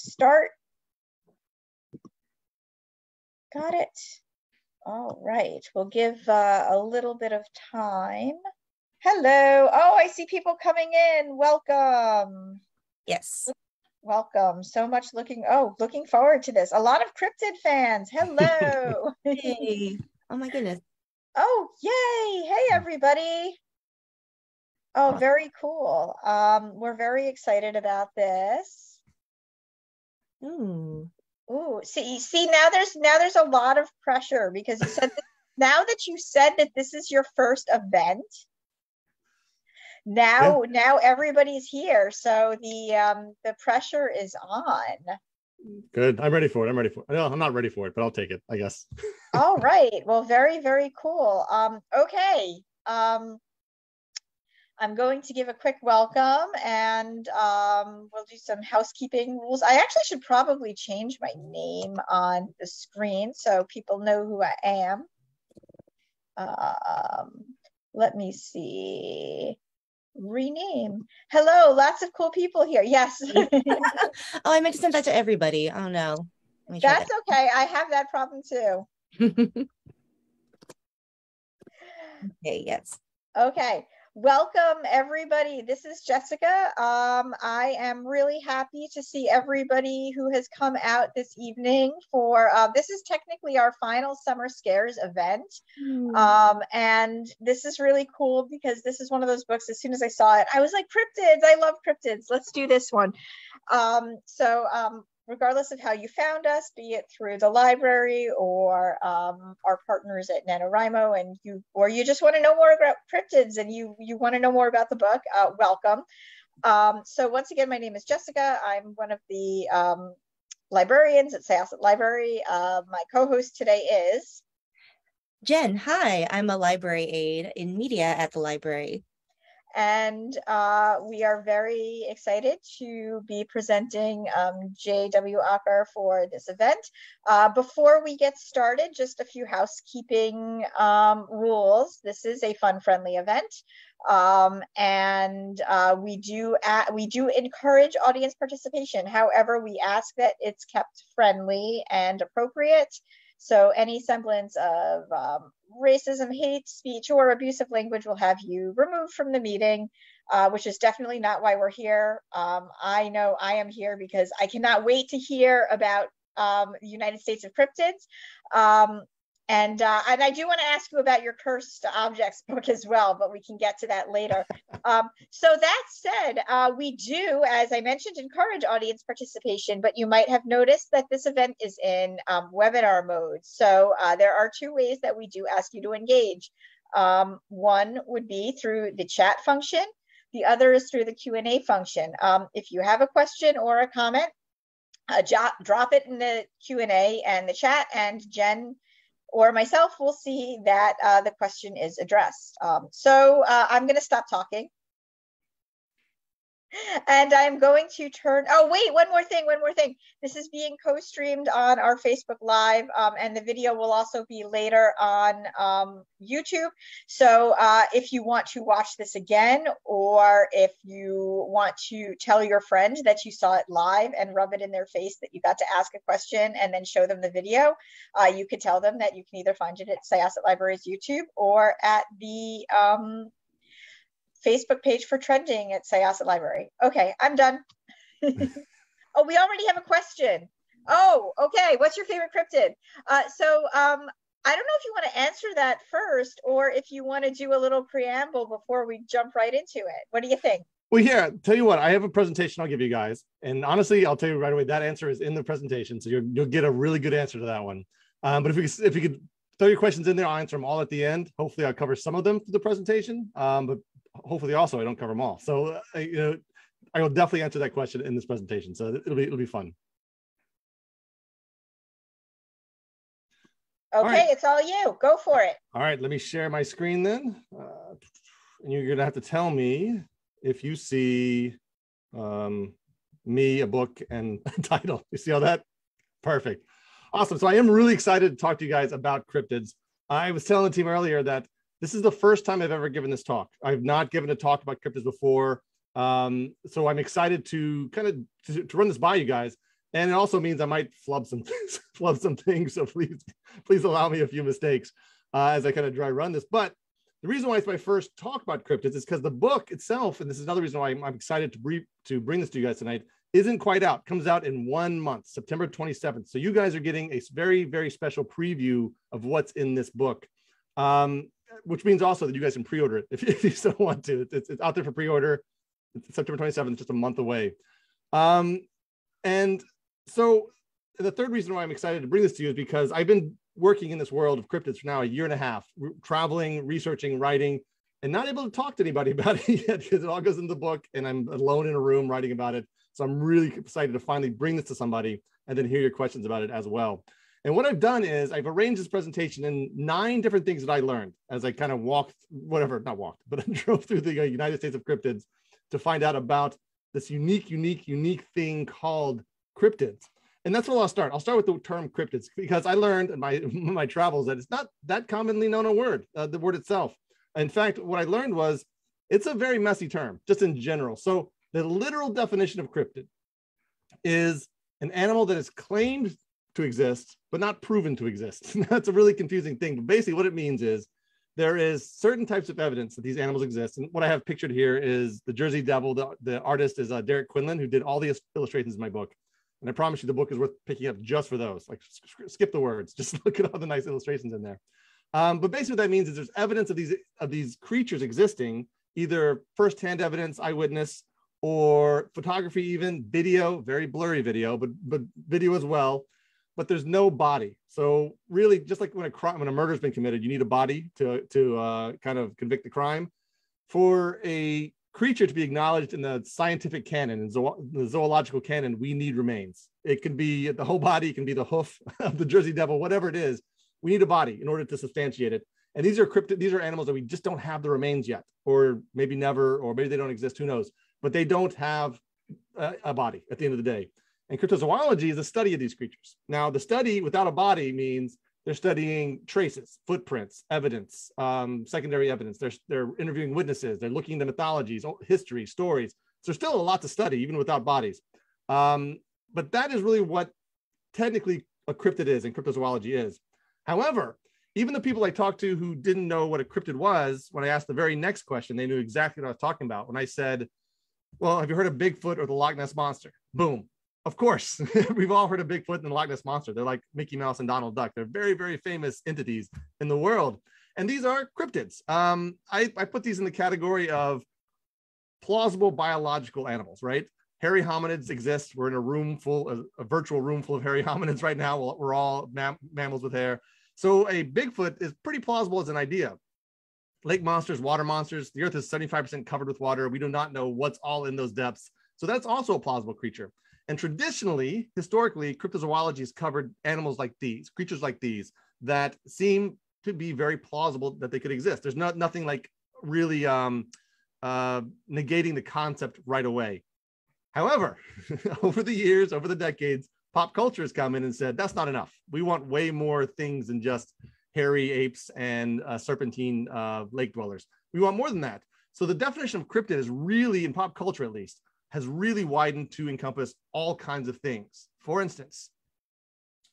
start. Got it. All right, we'll give uh, a little bit of time. Hello. Oh, I see people coming in. Welcome. Yes. Welcome. So much looking, oh, looking forward to this. A lot of Cryptid fans. Hello. Hey. Oh my goodness. oh, yay. Hey, everybody. Oh, very cool. Um, we're very excited about this. Ooh. Ooh, see, see, now there's now there's a lot of pressure because you said that, now that you said that this is your first event. Now, now everybody's here, so the um the pressure is on. Good. I'm ready for it. I'm ready for it. No, I'm not ready for it, but I'll take it, I guess. All right. Well, very, very cool. Um, okay. Um, I'm going to give a quick welcome and um, we'll do some housekeeping rules. I actually should probably change my name on the screen so people know who I am. Um, let me see. Rename. Hello, lots of cool people here. Yes. Oh, I meant to send that to everybody. Oh no. Let me try That's okay. I have that problem too. okay, yes. Okay, welcome everybody. This is Jessica. Um, I am really happy to see everybody who has come out this evening for uh, this is technically our final Summer Scares event. Um, and this is really cool because this is one of those books. As soon as I saw it, I was like, cryptids. I love cryptids. Let's do this one. Um, so, um, regardless of how you found us, be it through the library or um, our partners at NaNoWriMo, and you or you just want to know more about cryptids and you you want to know more about the book, uh, welcome. Um, so once again, my name is Jessica. I'm one of the um, librarians at Syosset Library. Uh, my co-host today is Jen, hi. I'm a library aide in media at the library. And uh, we are very excited to be presenting um, J.W. Ocker for this event. Uh, before we get started, just a few housekeeping um, rules. This is a fun-friendly event, um, and uh, we do a- we do encourage audience participation. However, we ask that it's kept friendly and appropriate. So any semblance of um, racism, hate speech, or abusive language will have you removed from the meeting, uh, which is definitely not why we're here. Um, I know I am here because I cannot wait to hear about um, the United States of Cryptids. Um, and, uh, and I do want to ask you about your cursed objects book as well, but we can get to that later. Um, so that said, uh, we do, as I mentioned, encourage audience participation, but you might have noticed that this event is in um, webinar mode. So uh, there are two ways that we do ask you to engage. Um, one would be through the chat function. The other is through the Q&A function. Um, if you have a question or a comment, uh, drop it in the Q&A and the chat and Jen or myself will see that uh, the question is addressed. Um, so uh, I'm going to stop talking. And I'm going to turn, oh, wait, one more thing, one more thing. This is being co-streamed on our Facebook Live, um, and the video will also be later on um, YouTube. So uh, if you want to watch this again, or if you want to tell your friend that you saw it live and rub it in their face that you got to ask a question and then show them the video, uh, you could tell them that you can either find it at Syosset Library's YouTube or at the um, Facebook page for trending at Syosset Library. Okay, I'm done. oh, we already have a question. Oh, okay. What's your favorite cryptid? Uh, so um, I don't know if you want to answer that first or if you want to do a little preamble before we jump right into it. What do you think? Well, here, tell you what, I have a presentation I'll give you guys. And honestly, I'll tell you right away, that answer is in the presentation. So you'll, you'll get a really good answer to that one. Um, but if you, could- if you could throw your questions in there, I'll answer them all at the end. Hopefully I'll cover some of them for the presentation. Um, but hopefully also I don't cover them all. So, uh, you know, I will definitely answer that question in this presentation. So it'll be, it'll be fun. Okay, right. it's all you. Go for it. All right, let me share my screen then. Uh, and you're gonna have to tell me if you see um, me, a book, and a title. You see all that? Perfect. Awesome. So I am really excited to talk to you guys about cryptids. I was telling the team earlier that this is the first time I've ever given this talk. I've not given a talk about cryptids before. Um, so I'm excited to kind of to, to run this by you guys and it also means I might flub some flub some things. So please, please allow me a few mistakes uh, as I kind of dry run this. But the reason why it's my first talk about cryptids is because the book itself, and this is another reason why I'm, I'm excited to, brief, to bring this to you guys tonight, isn't quite out. Comes out in one month, September 27th. So you guys are getting a very, very special preview of what's in this book. Um, which means also that you guys can pre-order it if, if you still want to. It's, it's out there for pre-order. It's September 27th, just a month away. Um, and so the third reason why I'm excited to bring this to you is because I've been working in this world of cryptids for now a year and a half, traveling, researching, writing, and not able to talk to anybody about it yet because it all goes in the book and I'm alone in a room writing about it. So I'm really excited to finally bring this to somebody and then hear your questions about it as well. And what I've done is I've arranged this presentation in nine different things that I learned as I kind of walked, whatever, not walked, but I drove through the uh, United States of cryptids to find out about this unique, unique, unique thing called cryptids. And that's where I'll start. I'll start with the term cryptids because I learned in my, my travels that it's not that commonly known a word, uh, the word itself. In fact, what I learned was it's a very messy term, just in general. So the literal definition of cryptid is an animal that is claimed to exist, but not proven to exist. That's a really confusing thing. But basically, what it means is there is certain types of evidence that these animals exist. And what I have pictured here is the Jersey Devil. The, the artist is uh, Derek Quinlan, who did all the illustrations in my book. And I promise you, the book is worth picking up just for those. Like, skip the words, just look at all the nice illustrations in there. Um, but basically, what that means is there's evidence of these of these creatures existing, either firsthand evidence, eyewitness, or photography, even video, very blurry video, but but video as well but there's no body. So really, just like when a crime, when a murder's been committed, you need a body to to uh, kind of convict the crime. For a creature to be acknowledged in the scientific canon, in zo- the zoological canon, we need remains. It can be the whole body, it can be the hoof of the Jersey Devil, whatever it is. We need a body in order to substantiate it. And these are cryptid, these are animals that we just don't have the remains yet, or maybe never, or maybe they don't exist. Who knows? But they don't have a, a body at the end of the day. And cryptozoology is a study of these creatures. Now, the study without a body means they're studying traces, footprints, evidence, um, secondary evidence. They're, they're interviewing witnesses. They're looking into mythologies, history, stories. So there's still a lot to study, even without bodies. Um, but that is really what technically a cryptid is and cryptozoology is. However, even the people I talked to who didn't know what a cryptid was, when I asked the very next question, they knew exactly what I was talking about. When I said, Well, have you heard of Bigfoot or the Loch Ness Monster? Boom, of course, we've all heard of Bigfoot and the Loch Ness Monster. They're like Mickey Mouse and Donald Duck. They're very, very famous entities in the world. And these are cryptids. Um, I, I put these in the category of plausible biological animals, right? Hairy hominids exist. We're in a room full, a, a virtual room full of hairy hominids right now. We're all mam- mammals with hair. So a Bigfoot is pretty plausible as an idea. Lake monsters, water monsters. The earth is 75% covered with water. We do not know what's all in those depths. So that's also a plausible creature. And traditionally, historically, cryptozoology has covered animals like these, creatures like these, that seem to be very plausible that they could exist. There's not nothing like really um, uh, negating the concept right away. However, over the years, over the decades, pop culture has come in and said that's not enough. We want way more things than just hairy apes and uh, serpentine uh, lake dwellers. We want more than that. So the definition of cryptid is really, in pop culture at least, has really widened to encompass all kinds of things. For instance,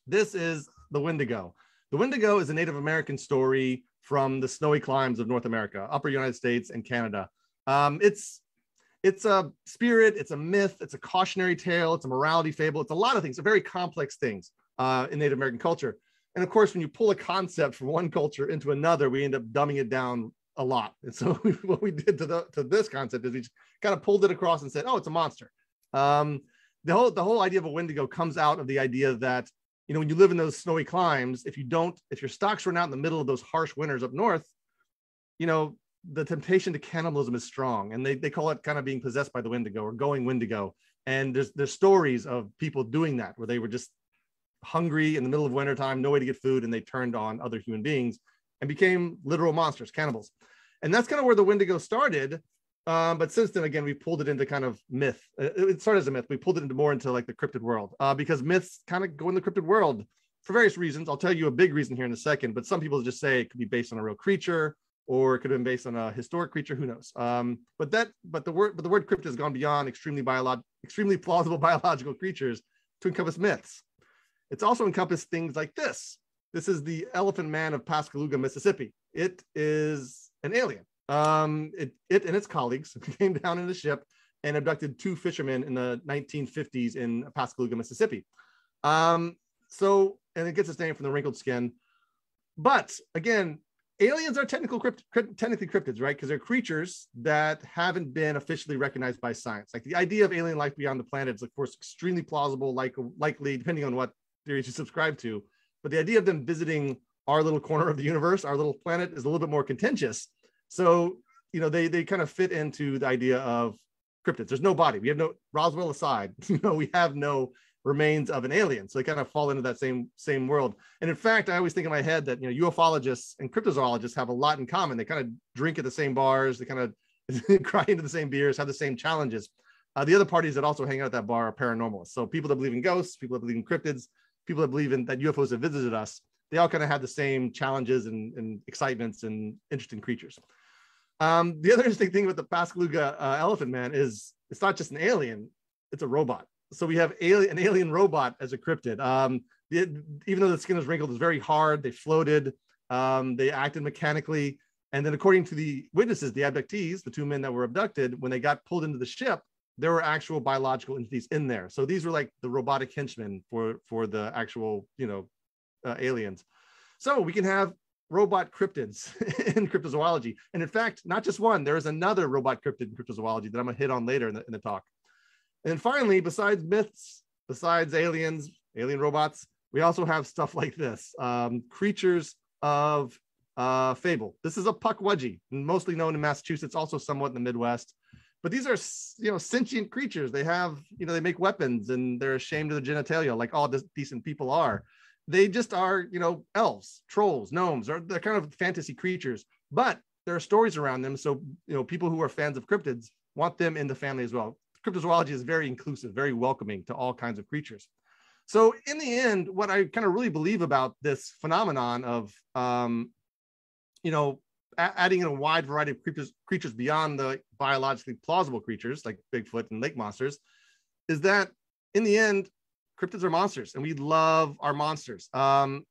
this is the Wendigo. The Wendigo is a Native American story from the snowy climes of North America, upper United States and Canada. Um, it's it's a spirit, it's a myth, it's a cautionary tale, it's a morality fable, it's a lot of things, very complex things uh, in Native American culture. And of course, when you pull a concept from one culture into another, we end up dumbing it down a lot. And so what we did to the to this concept is we just kind of pulled it across and said, oh, it's a monster. Um, the whole the whole idea of a Wendigo comes out of the idea that you know when you live in those snowy climes, if you don't, if your stocks run out in the middle of those harsh winters up north, you know the temptation to cannibalism is strong, and they they call it kind of being possessed by the Wendigo or going Wendigo. And there's there's stories of people doing that where they were just hungry in the middle of wintertime, no way to get food, and they turned on other human beings and became literal monsters, cannibals. And that's kind of where the Wendigo started. Um, but since then, again, we pulled it into kind of myth. Uh, it started as a myth. We pulled it into more into like the cryptid world uh, because myths kind of go in the cryptid world for various reasons. I'll tell you a big reason here in a second. But some people just say it could be based on a real creature, or it could have been based on a historic creature. Who knows? Um, but that, but the word, but the word cryptid has gone beyond extremely biolog- extremely plausible biological creatures to encompass myths. It's also encompassed things like this. This is the Elephant Man of Pascagoula, Mississippi. It is an alien. Um, it, it and its colleagues came down in a ship and abducted two fishermen in the 1950s in Pascagoula, Mississippi. Um, so, and it gets its name from the wrinkled skin. But again, aliens are technical crypt, crypt, technically cryptids, right? Because they're creatures that haven't been officially recognized by science. Like the idea of alien life beyond the planet is, of course, extremely plausible, like likely, depending on what theories you subscribe to. But the idea of them visiting our little corner of the universe, our little planet, is a little bit more contentious. So, you know, they they kind of fit into the idea of cryptids. There's no body. We have no Roswell aside. You know, we have no remains of an alien. So they kind of fall into that same same world. And in fact, I always think in my head that you know ufologists and cryptozoologists have a lot in common. They kind of drink at the same bars. They kind of cry into the same beers, have the same challenges. Uh, the other parties that also hang out at that bar are paranormalists. So people that believe in ghosts, people that believe in cryptids, people that believe in that UFOs have visited us. They all kind of have the same challenges and, and excitements and interesting creatures. Um, the other interesting thing with the Pascagoula uh, Elephant Man is it's not just an alien; it's a robot so we have alien, an alien robot as a cryptid. Um, it, even though the skin is wrinkled, it's very hard. They floated. Um, they acted mechanically. And then, according to the witnesses, the abductees, the two men that were abducted, when they got pulled into the ship, there were actual biological entities in there. So these were like the robotic henchmen for for the actual, you know, uh, aliens. So we can have robot cryptids in cryptozoology. And in fact, not just one, there is another robot cryptid in cryptozoology that I'm gonna hit on later in the, in the talk. And then finally, besides myths, besides aliens, alien robots, we also have stuff like this um, creatures of uh, fable. This is a pukwudgie, mostly known in Massachusetts, also somewhat in the Midwest. But these are, you know, sentient creatures. They have, you know, they make weapons and they're ashamed of their genitalia, like all decent people are. They just are, you know, elves, trolls, gnomes, or they're kind of fantasy creatures. But there are stories around them. So, you know, people who are fans of cryptids want them in the family as well cryptozoology is very inclusive, very welcoming to all kinds of creatures. So in the end, what I kind of really believe about this phenomenon of, um, you know, adding in a wide variety of creatures, creatures beyond the biologically plausible creatures like Bigfoot and lake monsters, is that in the end, cryptids are monsters, and we love our monsters. Um,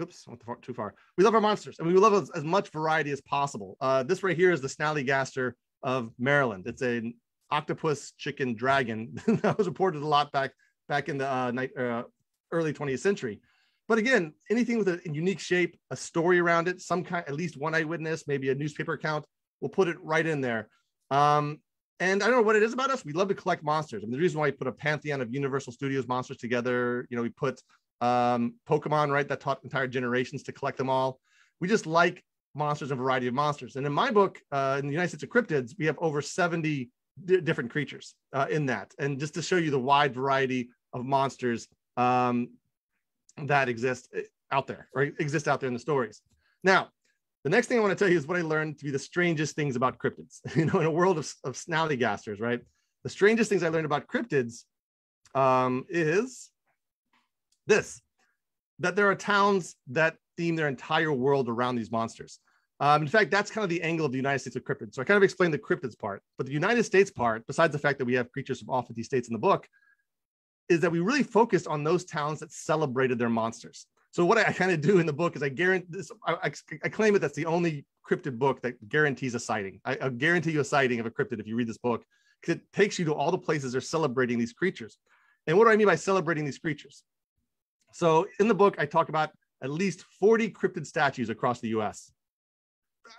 oops, went too far. We love our monsters, and we love as, as much variety as possible. Uh, this right here is the snallygaster of Maryland. It's a octopus chicken dragon that was reported a lot back back in the uh, night, uh, early 20th century. But again, anything with a unique shape, a story around it, some kind, at least one eyewitness, maybe a newspaper account, we'll put it right in there. Um, and I don't know what it is about us. We love to collect monsters. I mean, the reason why we put a pantheon of Universal Studios monsters together, you know, we put um, Pokemon, right, that taught entire generations to collect them all. We just like monsters, a variety of monsters. And in my book, uh, in the United States of Cryptids, we have over 70 different creatures uh, in that, and just to show you the wide variety of monsters um, that exist eh, out there or exist out there in the stories. Now, the next thing I want to tell you is what I learned to be the strangest things about cryptids. you know, in a world of, of snallygasters, right? The strangest things I learned about cryptids um, is this: that there are towns that theme their entire world around these monsters. Um, in fact, that's kind of the angle of the United States of cryptids. So I kind of explained the cryptids part, but the United States part, besides the fact that we have creatures from all 50 states in the book, is that we really focused on those towns that celebrated their monsters. So what I kind of do in the book is I guarantee this, I, I, claim it that's the only cryptid book that guarantees a sighting. I, I guarantee you a sighting of a cryptid if you read this book, because it takes you to all the places they're celebrating these creatures. And what do I mean by celebrating these creatures? So in the book, I talk about at least 40 cryptid statues across the US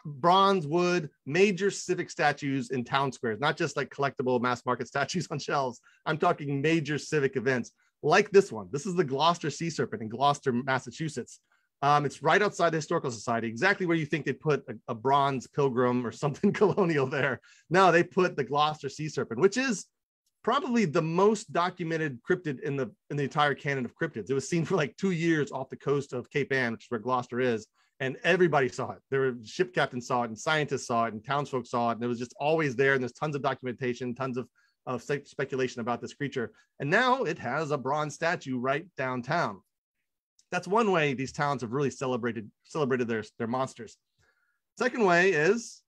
bronze, wood, major civic statues in town squares, not just like collectible mass market statues on shelves. I'm talking major civic events like this one. This is the Gloucester Sea Serpent in Gloucester, Massachusetts. Um, it's right outside the Historical Society, exactly where you think they put a, a bronze pilgrim or something colonial there. Now they put the Gloucester Sea Serpent, which is probably the most documented cryptid in the in the entire canon of cryptids. It was seen for like two years off the coast of Cape Ann, which is where Gloucester is and everybody saw it. There were ship captains saw it, and scientists saw it, and townsfolk saw it, and it was just always there. And there's tons of documentation, tons of of speculation about this creature. And now it has a bronze statue right downtown. That's one way these towns have really celebrated celebrated their their monsters. Second way is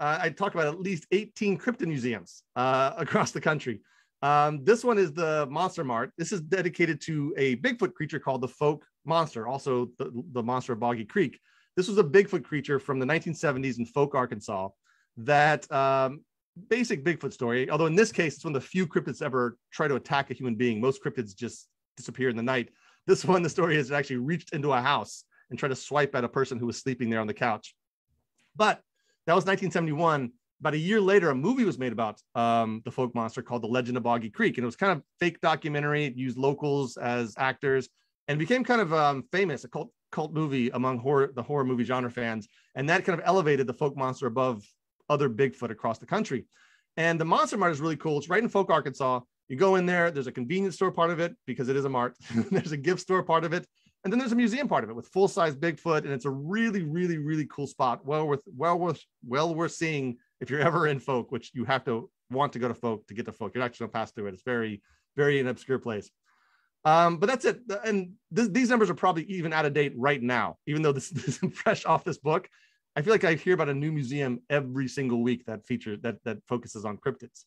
uh, I talk about at least 18 cryptid museums uh, across the country. Um, this one is the Monster Mart. This is dedicated to a Bigfoot creature called the Fouke Monster, also the, the monster of Boggy Creek. This was a Bigfoot creature from the 1970s in Fouke, Arkansas, that um, basic Bigfoot story. Although in this case, it's one of the few cryptids ever try to attack a human being. Most cryptids just disappear in the night. This one, the story has actually reached into a house and tried to swipe at a person who was sleeping there on the couch. But that was 1971 about a year later, a movie was made about um, the fouke monster called The Legend of Boggy Creek. And it was kind of fake documentary. It used locals as actors and became kind of um, famous, a cult, cult movie among horror, the horror movie genre fans. And that kind of elevated the fouke monster above other Bigfoot across the country. And the Monster Mart is really cool. It's right in Fouke, Arkansas. You go in there, there's a convenience store part of it because it is a mart. there's a gift store part of it. And then there's a museum part of it with full size Bigfoot. And it's a really, really, really cool spot. Well worth, well worth, well worth seeing if you're ever in fouke, which you have to want to go to fouke to get to fouke, you're actually gonna pass through it. It's very, very an obscure place. Um, but that's it. And this, these numbers are probably even out of date right now, even though this, this is fresh off this book. I feel like I hear about a new museum every single week that features that that focuses on cryptids.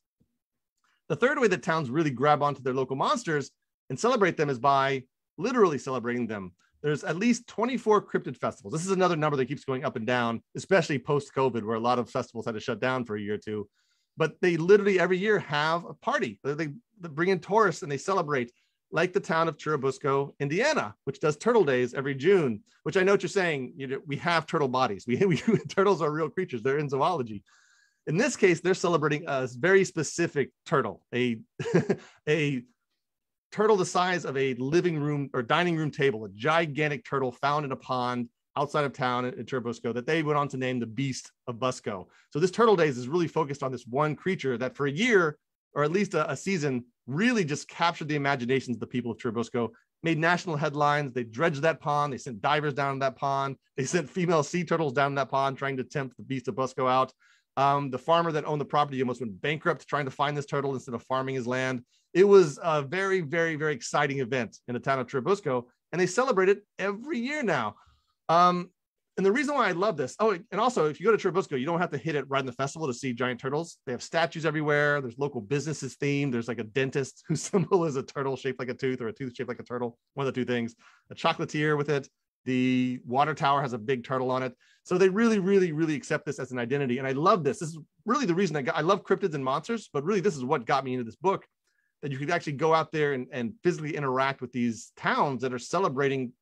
The third way that towns really grab onto their local monsters and celebrate them is by literally celebrating them there's at least 24 cryptid festivals. This is another number that keeps going up and down, especially post COVID, where a lot of festivals had to shut down for a year or two. But they literally every year have a party. They, they bring in tourists and they celebrate, like the town of Churubusco, Indiana, which does Turtle Days every June. Which I know what you're saying. You know, we have turtle bodies. We, we turtles are real creatures. They're in zoology. In this case, they're celebrating a very specific turtle, a a turtle the size of a living room or dining room table, a gigantic turtle found in a pond outside of town in, Churubusco that they went on to name the Beast of Busco. So this Turtle Days is really focused on this one creature that for a year or at least a, a season really just captured the imaginations of the people of Churubusco, made national headlines. They dredged that pond. They sent divers down that pond. They sent female sea turtles down that pond trying to tempt the Beast of Busco out. Um, the farmer that owned the property almost went bankrupt trying to find this turtle instead of farming his land. It was a very, very, very exciting event in the town of Churubusco, and they celebrate it every year now. Um, and the reason why I love this, oh, and also if you go to Churubusco, you don't have to hit it right in the festival to see giant turtles. They have statues everywhere. There's local businesses themed. There's like a dentist whose symbol is a turtle shaped like a tooth or a tooth shaped like a turtle, one of the two things. A chocolatier with it. The water tower has a big turtle on it. So they really, really, really accept this as an identity. And I love this. This is really the reason I got, I love cryptids and monsters, but really this is what got me into this book that you could actually go out there and, and physically interact with these towns that are celebrating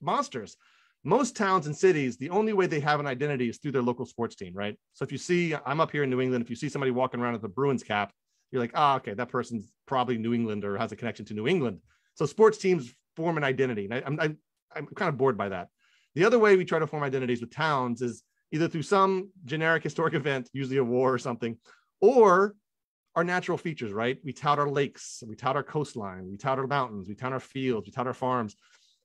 monsters. Most towns and cities, the only way they have an identity is through their local sports team, right? So if you see, I'm up here in New England, if you see somebody walking around with a Bruins cap, you're like, oh, okay, that person's probably New England or has a connection to New England. So sports teams form an identity. And I, I'm, I'm kind of bored by that. The other way we try to form identities with towns is either through some generic historic event, usually a war or something, or our natural features, right? We tout our lakes, we tout our coastline, we tout our mountains, we tout our fields, we tout our farms.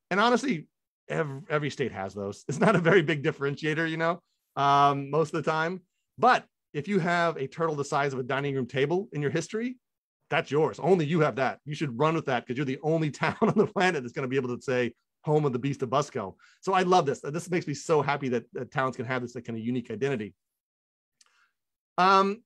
And honestly, every, every state has those. It's not a very big differentiator, you know, um, most of the time. But if you have a turtle the size of a dining room table in your history, that's yours. Only you have that. You should run with that because you're the only town on the planet that's going to be able to say home of the beast of Busco. So I love this. This makes me so happy that, that towns can have this like, kind of unique identity. Um,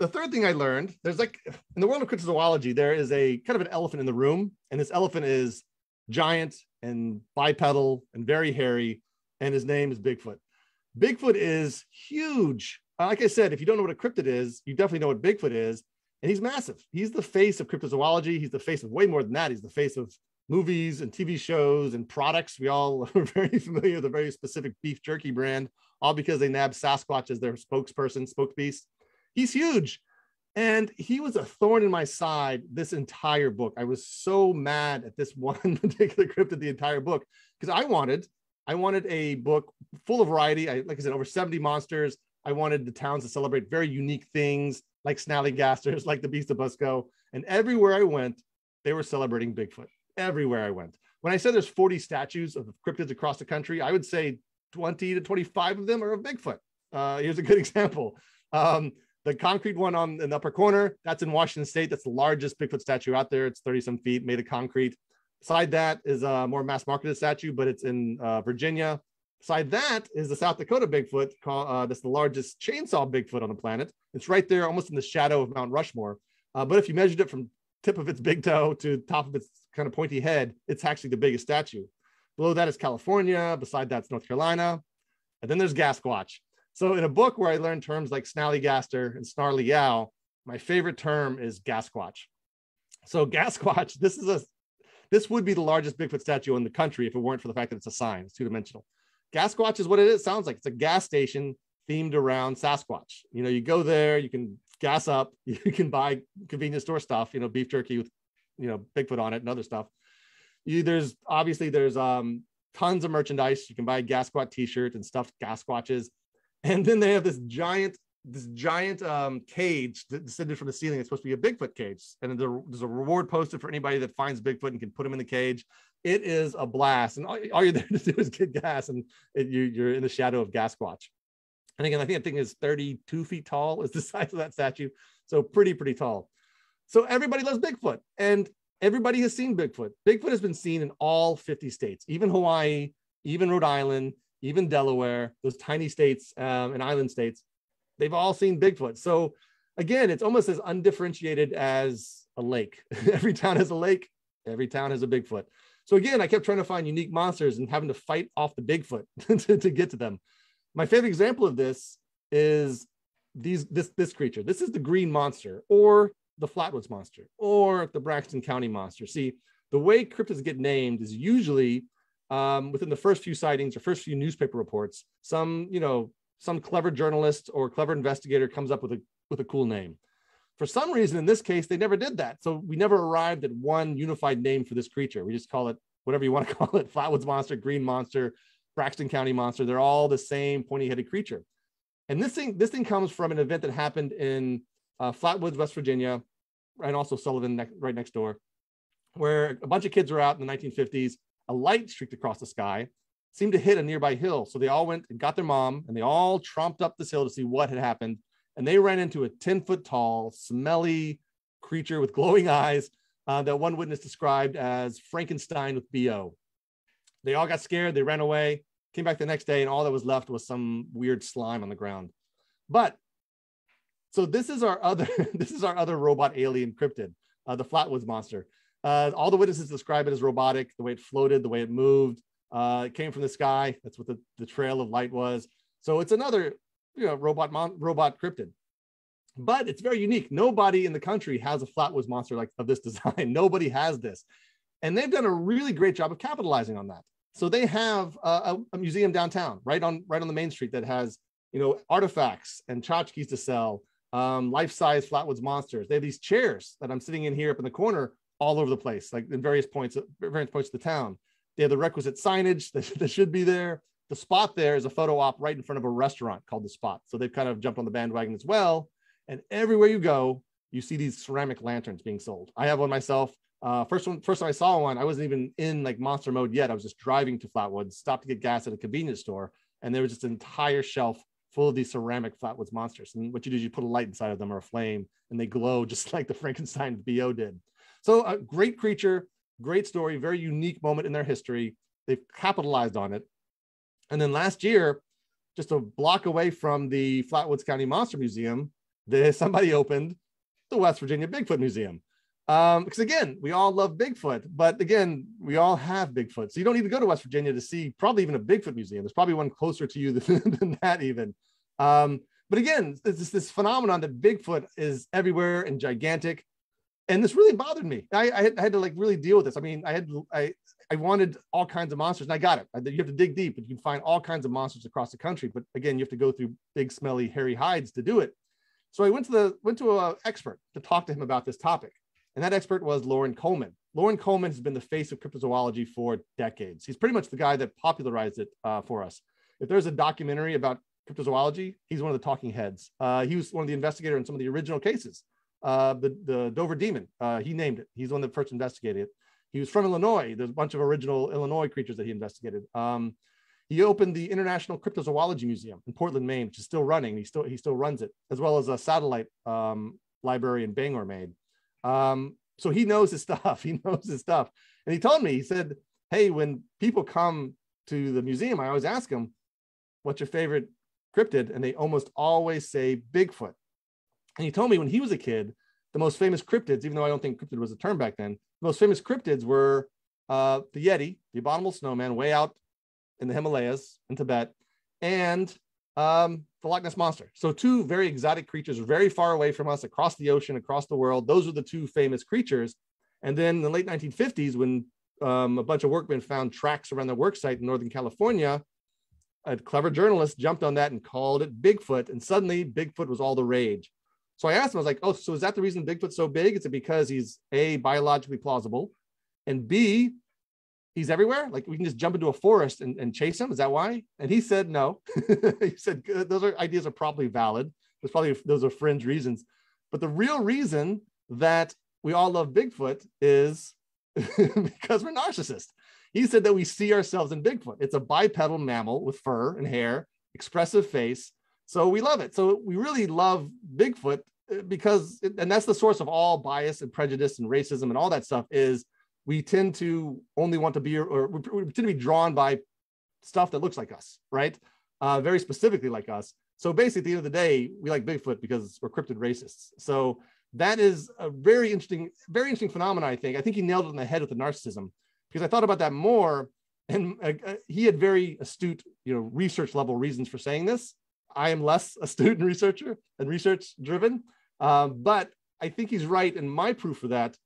the third thing I learned, there's like in the world of cryptozoology, there is a kind of an elephant in the room, and this elephant is giant and bipedal and very hairy, and his name is Bigfoot. Bigfoot is huge. Uh, like I said, if you don't know what a cryptid is, you definitely know what Bigfoot is, and he's massive. He's the face of cryptozoology. He's the face of way more than that. He's the face of movies and TV shows and products. We all are very familiar with a very specific beef jerky brand, all because they nabbed Sasquatch as their spokesperson, spokebeast he's huge. And he was a thorn in my side this entire book. I was so mad at this one particular cryptid the entire book because I wanted, I wanted a book full of variety. I, like I said, over 70 monsters. I wanted the towns to celebrate very unique things like Snallygasters, like the Beast of Busco. And everywhere I went, they were celebrating Bigfoot. Everywhere I went. When I said there's 40 statues of cryptids across the country, I would say 20 to 25 of them are of Bigfoot. Uh, here's a good example. Um, the concrete one on in the upper corner, that's in Washington State. That's the largest Bigfoot statue out there. It's 30 some feet made of concrete. Beside that is a more mass marketed statue, but it's in uh, Virginia. Beside that is the South Dakota Bigfoot. Uh, that's the largest chainsaw Bigfoot on the planet. It's right there, almost in the shadow of Mount Rushmore. Uh, but if you measured it from tip of its big toe to top of its kind of pointy head, it's actually the biggest statue. Below that is California. Beside that's North Carolina. And then there's Gasquatch. So in a book where I learned terms like snallygaster and snarleyyow, my favorite term is Gasquatch. So Gasquatch, this is a this would be the largest Bigfoot statue in the country if it weren't for the fact that it's a sign. It's two dimensional. Gasquatch is what it is. Sounds like it's a gas station themed around Sasquatch. You know, you go there, you can gas up, you can buy convenience store stuff. You know, beef jerky with you know Bigfoot on it and other stuff. You, there's obviously there's um tons of merchandise. You can buy a Gasquatch t-shirt and stuffed Gasquatches. And then they have this giant this giant um, cage that descended from the ceiling. It's supposed to be a Bigfoot cage, and there's a reward posted for anybody that finds Bigfoot and can put him in the cage. It is a blast, and all, all you're there to do is get gas, and it, you, you're in the shadow of Gasquatch. And again, I think that thing is 32 feet tall, is the size of that statue, so pretty pretty tall. So everybody loves Bigfoot, and everybody has seen Bigfoot. Bigfoot has been seen in all 50 states, even Hawaii, even Rhode Island, even Delaware, those tiny states um, and island states they've all seen Bigfoot. So again, it's almost as undifferentiated as a lake. every town has a lake, every town has a Bigfoot. So again, I kept trying to find unique monsters and having to fight off the Bigfoot to, to get to them. My favorite example of this is these this this creature. This is the green monster or the Flatwoods monster or the Braxton County monster. See, the way cryptids get named is usually um, within the first few sightings or first few newspaper reports, some you know some clever journalist or clever investigator comes up with a with a cool name. For some reason, in this case, they never did that. So we never arrived at one unified name for this creature. We just call it whatever you want to call it: Flatwoods monster, Green monster, Braxton County monster. They're all the same pointy-headed creature. And this thing, this thing comes from an event that happened in uh, Flatwoods, West Virginia, and also Sullivan, ne- right next door, where a bunch of kids were out in the 1950s. A light streaked across the sky, seemed to hit a nearby hill. So they all went and got their mom and they all tromped up this hill to see what had happened. And they ran into a 10 foot tall, smelly creature with glowing eyes uh, that one witness described as Frankenstein with BO. They all got scared. They ran away, came back the next day, and all that was left was some weird slime on the ground. But so this is our other this is our other robot alien cryptid, uh, the Flatwoods monster. Uh, all the witnesses describe it as robotic, the way it floated, the way it moved, uh, it came from the sky. That's what the, the trail of light was. So it's another, you know, robot mon- robot cryptid. But it's very unique. Nobody in the country has a Flatwoods monster like of this design. Nobody has this, and they've done a really great job of capitalizing on that. So they have a, a museum downtown, right on right on the main street that has you know artifacts and tchotchkes to sell, um, life-size Flatwoods monsters. They have these chairs that I'm sitting in here up in the corner all over the place, like in various points, various points of the town. They have the requisite signage that, that should be there. The spot there is a photo op right in front of a restaurant called the Spot. So they've kind of jumped on the bandwagon as well. And everywhere you go, you see these ceramic lanterns being sold. I have one myself. Uh, first one, first time I saw one, I wasn't even in like monster mode yet. I was just driving to Flatwoods, stopped to get gas at a convenience store, and there was just an entire shelf full of these ceramic Flatwoods monsters. And what you do is you put a light inside of them or a flame, and they glow just like the Frankenstein BO did. So a great creature, Great story, very unique moment in their history. They've capitalized on it. And then last year, just a block away from the Flatwoods County Monster Museum, the, somebody opened the West Virginia Bigfoot Museum. Um, because again, we all love Bigfoot, but again, we all have Bigfoot. So you don't need to go to West Virginia to see probably even a Bigfoot museum. There's probably one closer to you than, than that, even. Um, but again, it's this phenomenon that Bigfoot is everywhere and gigantic and this really bothered me. I, I, had, I, had, to like really deal with this. I mean, I had I I wanted all kinds of monsters, and I got it. You have to dig deep, and you can find all kinds of monsters across the country. But again, you have to go through big, smelly, hairy hides to do it. So I went to the went to an expert to talk to him about this topic, and that expert was Loren Coleman. Loren Coleman has been the face of cryptozoology for decades. He's pretty much the guy that popularized it uh, for us. If there's a documentary about cryptozoology, he's one of the talking heads. Uh, he was one of the investigators in some of the original cases uh, the, the Dover Demon. Uh, he named it. He's the one that first investigated it. He was from Illinois. There's a bunch of original Illinois creatures that he investigated. Um, he opened the International Cryptozoology Museum in Portland, Maine, which is still running. He still he still runs it, as well as a satellite um, library in Bangor, Maine. Um, so he knows his stuff. He knows his stuff. And he told me, he said, "Hey, when people come to the museum, I always ask them, what's your favorite cryptid?' And they almost always say Bigfoot. And he told me when he was a kid, the most famous cryptids, even though I don't think cryptid was a term back then, the most famous cryptids were uh, the Yeti, the abominable snowman, way out in the Himalayas in Tibet, and um, the Loch Ness monster. So two very exotic creatures, very far away from us, across the ocean, across the world. Those were the two famous creatures. And then in the late 1950s, when um, a bunch of workmen found tracks around the work site in Northern California, a clever journalist jumped on that and called it Bigfoot. And suddenly Bigfoot was all the rage. So I asked him, I was like, oh, so is that the reason Bigfoot's so big? Is it because he's A, biologically plausible, and B, he's everywhere? Like we can just jump into a forest and, and chase him? Is that why? And he said, no. he said, those are ideas are probably valid. There's probably, those are fringe reasons. But the real reason that we all love Bigfoot is because we're narcissists. He said that we see ourselves in Bigfoot. It's a bipedal mammal with fur and hair, expressive face. So we love it. So we really love Bigfoot uh, because, and that's the source of all bias and prejudice and racism and all that stuff is we tend to only want to be, or we tend to be drawn by stuff that looks like us, right? Uh, very specifically like us. So basically, at the end of the day, we like Bigfoot because we're cryptid racists. So that is a very interesting, very interesting phenomenon. I think. I think he nailed it in the head with the narcissism because I thought about that more, and uh, uh, he had very astute, you know, research level reasons for saying this. I am less a student researcher and research driven, um, but I think he's right. And my proof for that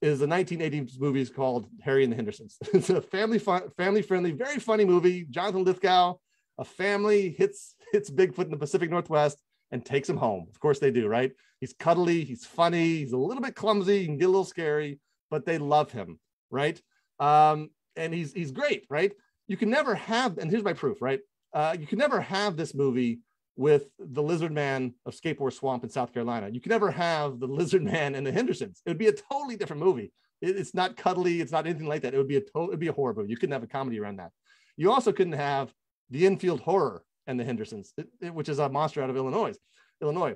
is the 1980s movie called Harry and the Hendersons. it's a family fun, family friendly, very funny movie. Jonathan Lithgow, a family hits hits Bigfoot in the Pacific Northwest and takes him home. Of course they do, right? He's cuddly, he's funny, he's a little bit clumsy, he can get a little scary, but they love him, right? Um, and he's he's great, right? You can never have, and here's my proof, right? Uh, you can never have this movie with the lizard man of Scape Ore swamp in south carolina. You can never have the lizard man and the hendersons. It would be a totally different movie. It, it's not cuddly. It's not anything like that. It would be a total it'd be a horror movie. You couldn't have a comedy around that. You also couldn't have the Enfield horror and the hendersons it, it, which is a monster out of illinois. Illinois.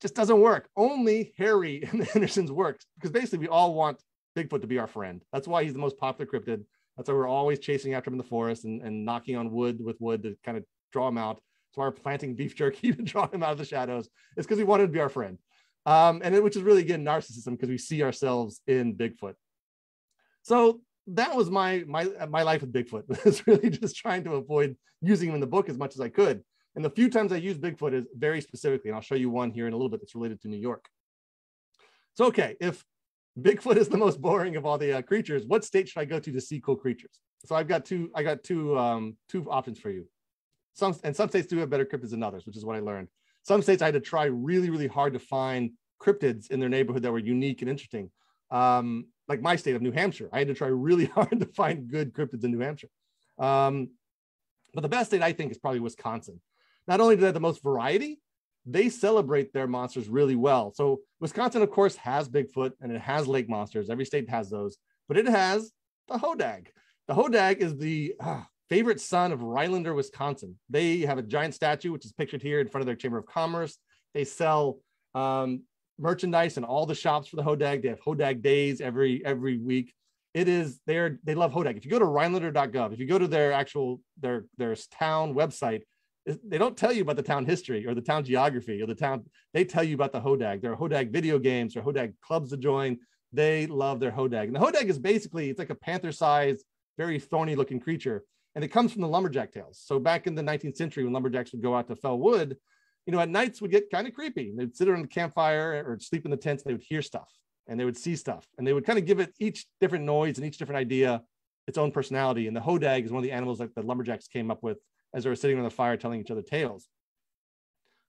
Just doesn't work. Only harry and the hendersons works because basically we all want bigfoot to be our friend. That's why he's the most popular cryptid. That's why we're always chasing after him in the forest and, and knocking on wood with wood to kind of draw him out so we're planting beef jerky to draw him out of the shadows. It's because he wanted to be our friend. Um, and it, which is really again narcissism because we see ourselves in Bigfoot. So that was my my my life with Bigfoot. was really just trying to avoid using him in the book as much as I could. And the few times I use Bigfoot is very specifically, and I'll show you one here in a little bit that's related to New York. So okay, if Bigfoot is the most boring of all the uh, creatures, what state should I go to to see cool creatures? So I've got two I got two um, two options for you. Some and some states do have better cryptids than others, which is what I learned. Some states I had to try really, really hard to find cryptids in their neighborhood that were unique and interesting. Um, like my state of New Hampshire, I had to try really hard to find good cryptids in New Hampshire. Um, but the best state I think is probably Wisconsin. Not only do they have the most variety, they celebrate their monsters really well. So Wisconsin, of course, has Bigfoot and it has lake monsters. Every state has those, but it has the hodag. The hodag is the uh, favorite son of Rhinelander, Wisconsin. They have a giant statue, which is pictured here in front of their Chamber of Commerce. They sell um, merchandise in all the shops for the Hodag. They have Hodag days every every week. It is they're they love Hodag. If you go to Rhinelander.gov, if you go to their actual their their town website, they don't tell you about the town history or the town geography or the town. They tell you about the Hodag. There are Hodag video games or Hodag clubs to join. They love their Hodag. And the Hodag is basically it's like a panther-sized, very thorny looking creature and it comes from the lumberjack tales. So back in the 19th century, when lumberjacks would go out to fell wood, you know, at nights would get kind of creepy. They'd sit around the campfire or sleep in the tents. They would hear stuff and they would see stuff, and they would kind of give it each different noise and each different idea its own personality. And the hodag is one of the animals that the lumberjacks came up with as they were sitting around the fire telling each other tales.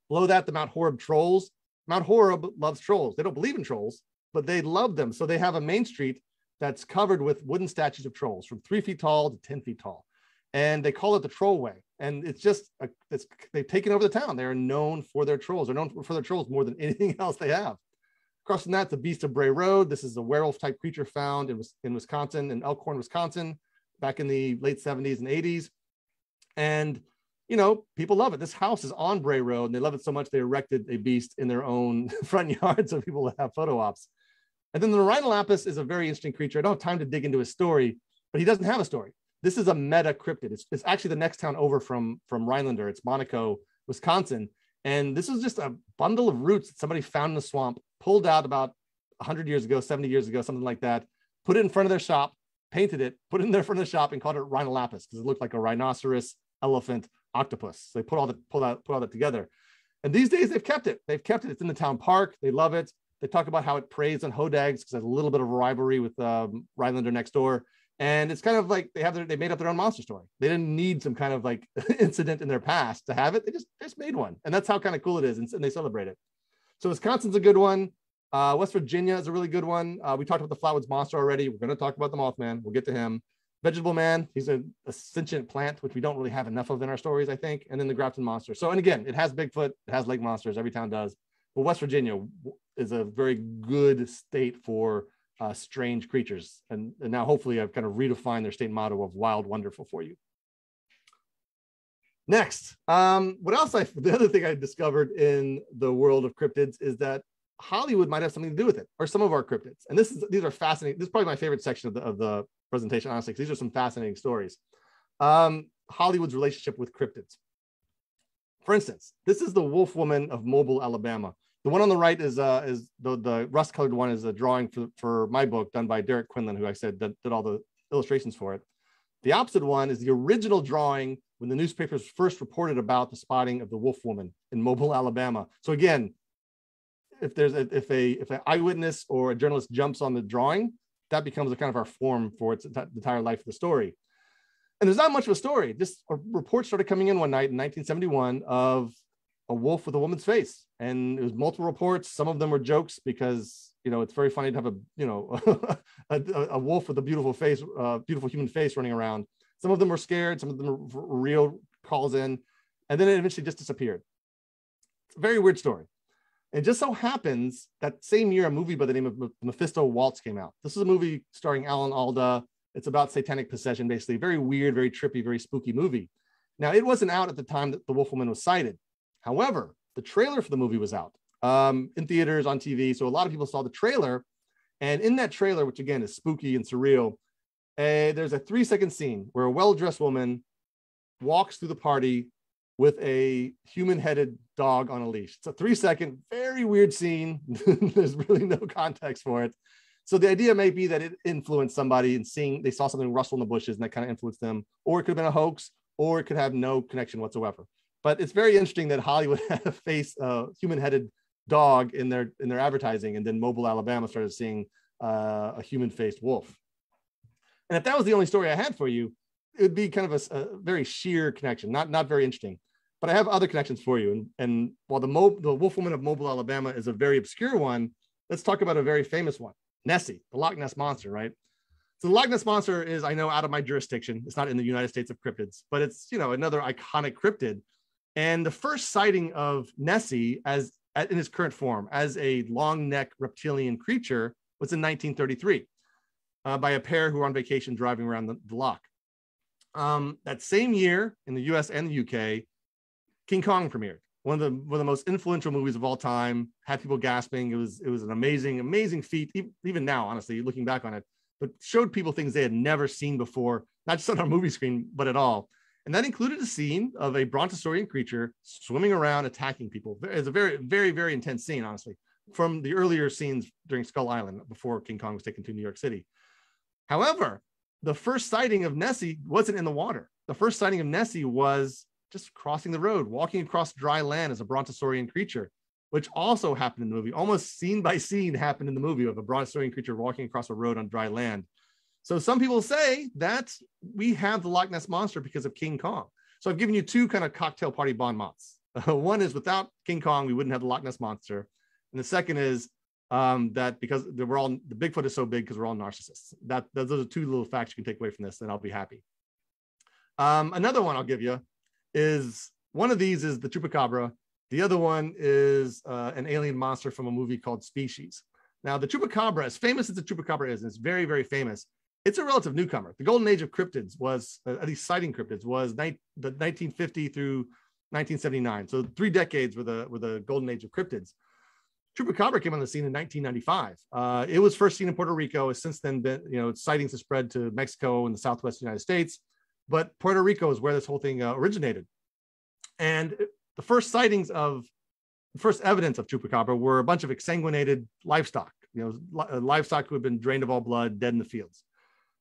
Below that, the Mount Horeb trolls. Mount Horeb loves trolls. They don't believe in trolls, but they love them. So they have a main street that's covered with wooden statues of trolls from three feet tall to 10 feet tall and they call it the troll way. And it's just a, it's they've taken over the town. They are known for their trolls. They're known for their trolls more than anything else they have. Crossing that the beast of bray road. This is a werewolf type creature found in, in wisconsin in elkhorn wisconsin back in the late 70s and 80s and you know people love it. This house is on bray road and they love it so much they erected a beast in their own front yard so people have photo ops. And then the rhinelapus is a very interesting creature. I don't have time to dig into his story but he doesn't have a story this is a meta cryptid. It's, it's actually the next town over from from Rhinelander. It's Minocqua, Wisconsin, and this is just a bundle of roots that somebody found in the swamp, pulled out about 100 years ago, 70 years ago, something like that, put it in front of their shop, painted it, put it in there front of the shop, and called it rhinelapus because it looked like a rhinoceros, elephant, octopus. So they put all the put out put all that together. And these days they've kept it. They've kept it. It's in the town park. They love it. They talk about how it preys on hodags because there's a little bit of rivalry with um, Rhinelander next door. And it's kind of like they have their, they made up their own monster story. They didn't need some kind of like incident in their past to have it. They just just made one, and that's how kind of cool it is, and, and they celebrate it. So Wisconsin's a good one. Uh, West Virginia is a really good one. Uh, we talked about the Flatwoods Monster already. We're going to talk about the Mothman. We'll get to him. Vegetable Man, he's a, a, sentient plant, which we don't really have enough of in our stories, I think. And then the Grafton Monster. So, and again, it has Bigfoot, it has lake monsters. Every town does. But West Virginia is a very good state for uh, strange creatures. And, and now, hopefully, I've kind of redefined their state motto of wild, wonderful for you. Next, um, what else? I the other thing I discovered in the world of cryptids is that Hollywood might have something to do with it, or some of our cryptids. And this is these are fascinating. This is probably my favorite section of the, of the presentation, honestly, because these are some fascinating stories. Um, Hollywood's relationship with cryptids. For instance, this is the Wolf Woman of Mobile, Alabama. The one on the right is uh, is the, the rust colored one is a drawing for, for my book done by Derek Quinlan, who I said did, did all the illustrations for it. The opposite one is the original drawing when the newspapers first reported about the spotting of the Wolf Woman in Mobile, Alabama. So again, if there's a, if a if an eyewitness or a journalist jumps on the drawing, that becomes a kind of our form for its entire life of the story. And there's not much of a story. Just a report started coming in one night in 1971 of a wolf with a woman's face, and it was multiple reports. Some of them were jokes because you know it's very funny to have a you know a, a, wolf with a beautiful face, uh, beautiful human face running around. Some of them were scared. Some of them were real calls in, and then it eventually just disappeared. It's a very weird story. It just so happens that same year, a movie by the name of Mephisto Waltz came out. This is a movie starring Alan Alda. It's about satanic possession, basically. Very weird, very trippy, very spooky movie. Now, it wasn't out at the time that the Wolf Woman was sighted. However, the trailer for the movie was out um, in theaters, on TV. So a lot of people saw the trailer. And in that trailer, which again is spooky and surreal, there's a three second scene where a well dressed woman walks through the party with a human headed dog on a leash. It's a three second, very weird scene. There's really no context for it. So the idea may be that it influenced somebody and seeing they saw something rustle in the bushes and that kind of influenced them, or it could have been a hoax, or it could have no connection whatsoever. But it's very interesting that Hollywood had a face a human-headed dog in their in their advertising, and then Mobile, Alabama started seeing uh, a human-faced wolf. And if that was the only story I had for you, it would be kind of a, a very sheer connection, not not very interesting. But I have other connections for you. And, and while the, Mo- the Wolf Woman of Mobile, Alabama is a very obscure one, let's talk about a very famous one Nessie, the Loch Ness Monster, right? So the Loch Ness Monster is, I know, out of my jurisdiction. It's not in the United States of cryptids, but it's, you know, another iconic cryptid. And the first sighting of Nessie as in its current form as a long neck reptilian creature was in 1933 uh, by a pair who were on vacation driving around the, the loch. Um, that same year in the US and the UK, King Kong premiered. One of the one of the most influential movies of all time. Had people gasping. It was it was an amazing amazing feat. Even now, honestly, looking back on it, but showed people things they had never seen before, not just on our movie screen, but at all. And that included a scene of a brontosaurian creature swimming around, attacking people. It's a very, very, very intense scene, honestly, from the earlier scenes during Skull Island before King Kong was taken to New York City. However, the first sighting of Nessie wasn't in the water. The first sighting of Nessie was just crossing the road, walking across dry land as a brontosaurian creature, which also happened in the movie. Almost scene by scene happened in the movie of a brontosaurian creature walking across a road on dry land. So some people say that we have the Loch Ness monster because of King Kong. So I've given you two kind of cocktail party bon mots. One is without King Kong, we wouldn't have the Loch Ness monster, and the second is um, that because we're all the Bigfoot is so big because we're all narcissists. That those are two little facts you can take away from this, and I'll be happy. Um, another one I'll give you is one of these is the chupacabra. The other one is uh, an alien monster from a movie called Species. Now, the chupacabra, as famous as the chupacabra is, and it's very, very famous, it's a relative newcomer. The golden age of cryptids was, uh, at least sighting cryptids, was ni- the 1950 through 1979. So three decades were the, were the golden age of cryptids. Chupacabra came on the scene in 1995. Uh, it was first seen in Puerto Rico. Has since then been, you know, sightings have spread to Mexico and the Southwest United States but Puerto Rico is where this whole thing uh, originated. And the first sightings of the first evidence of chupacabra were a bunch of exsanguinated livestock you know, li- uh, livestock who had been drained of all blood, dead in the fields.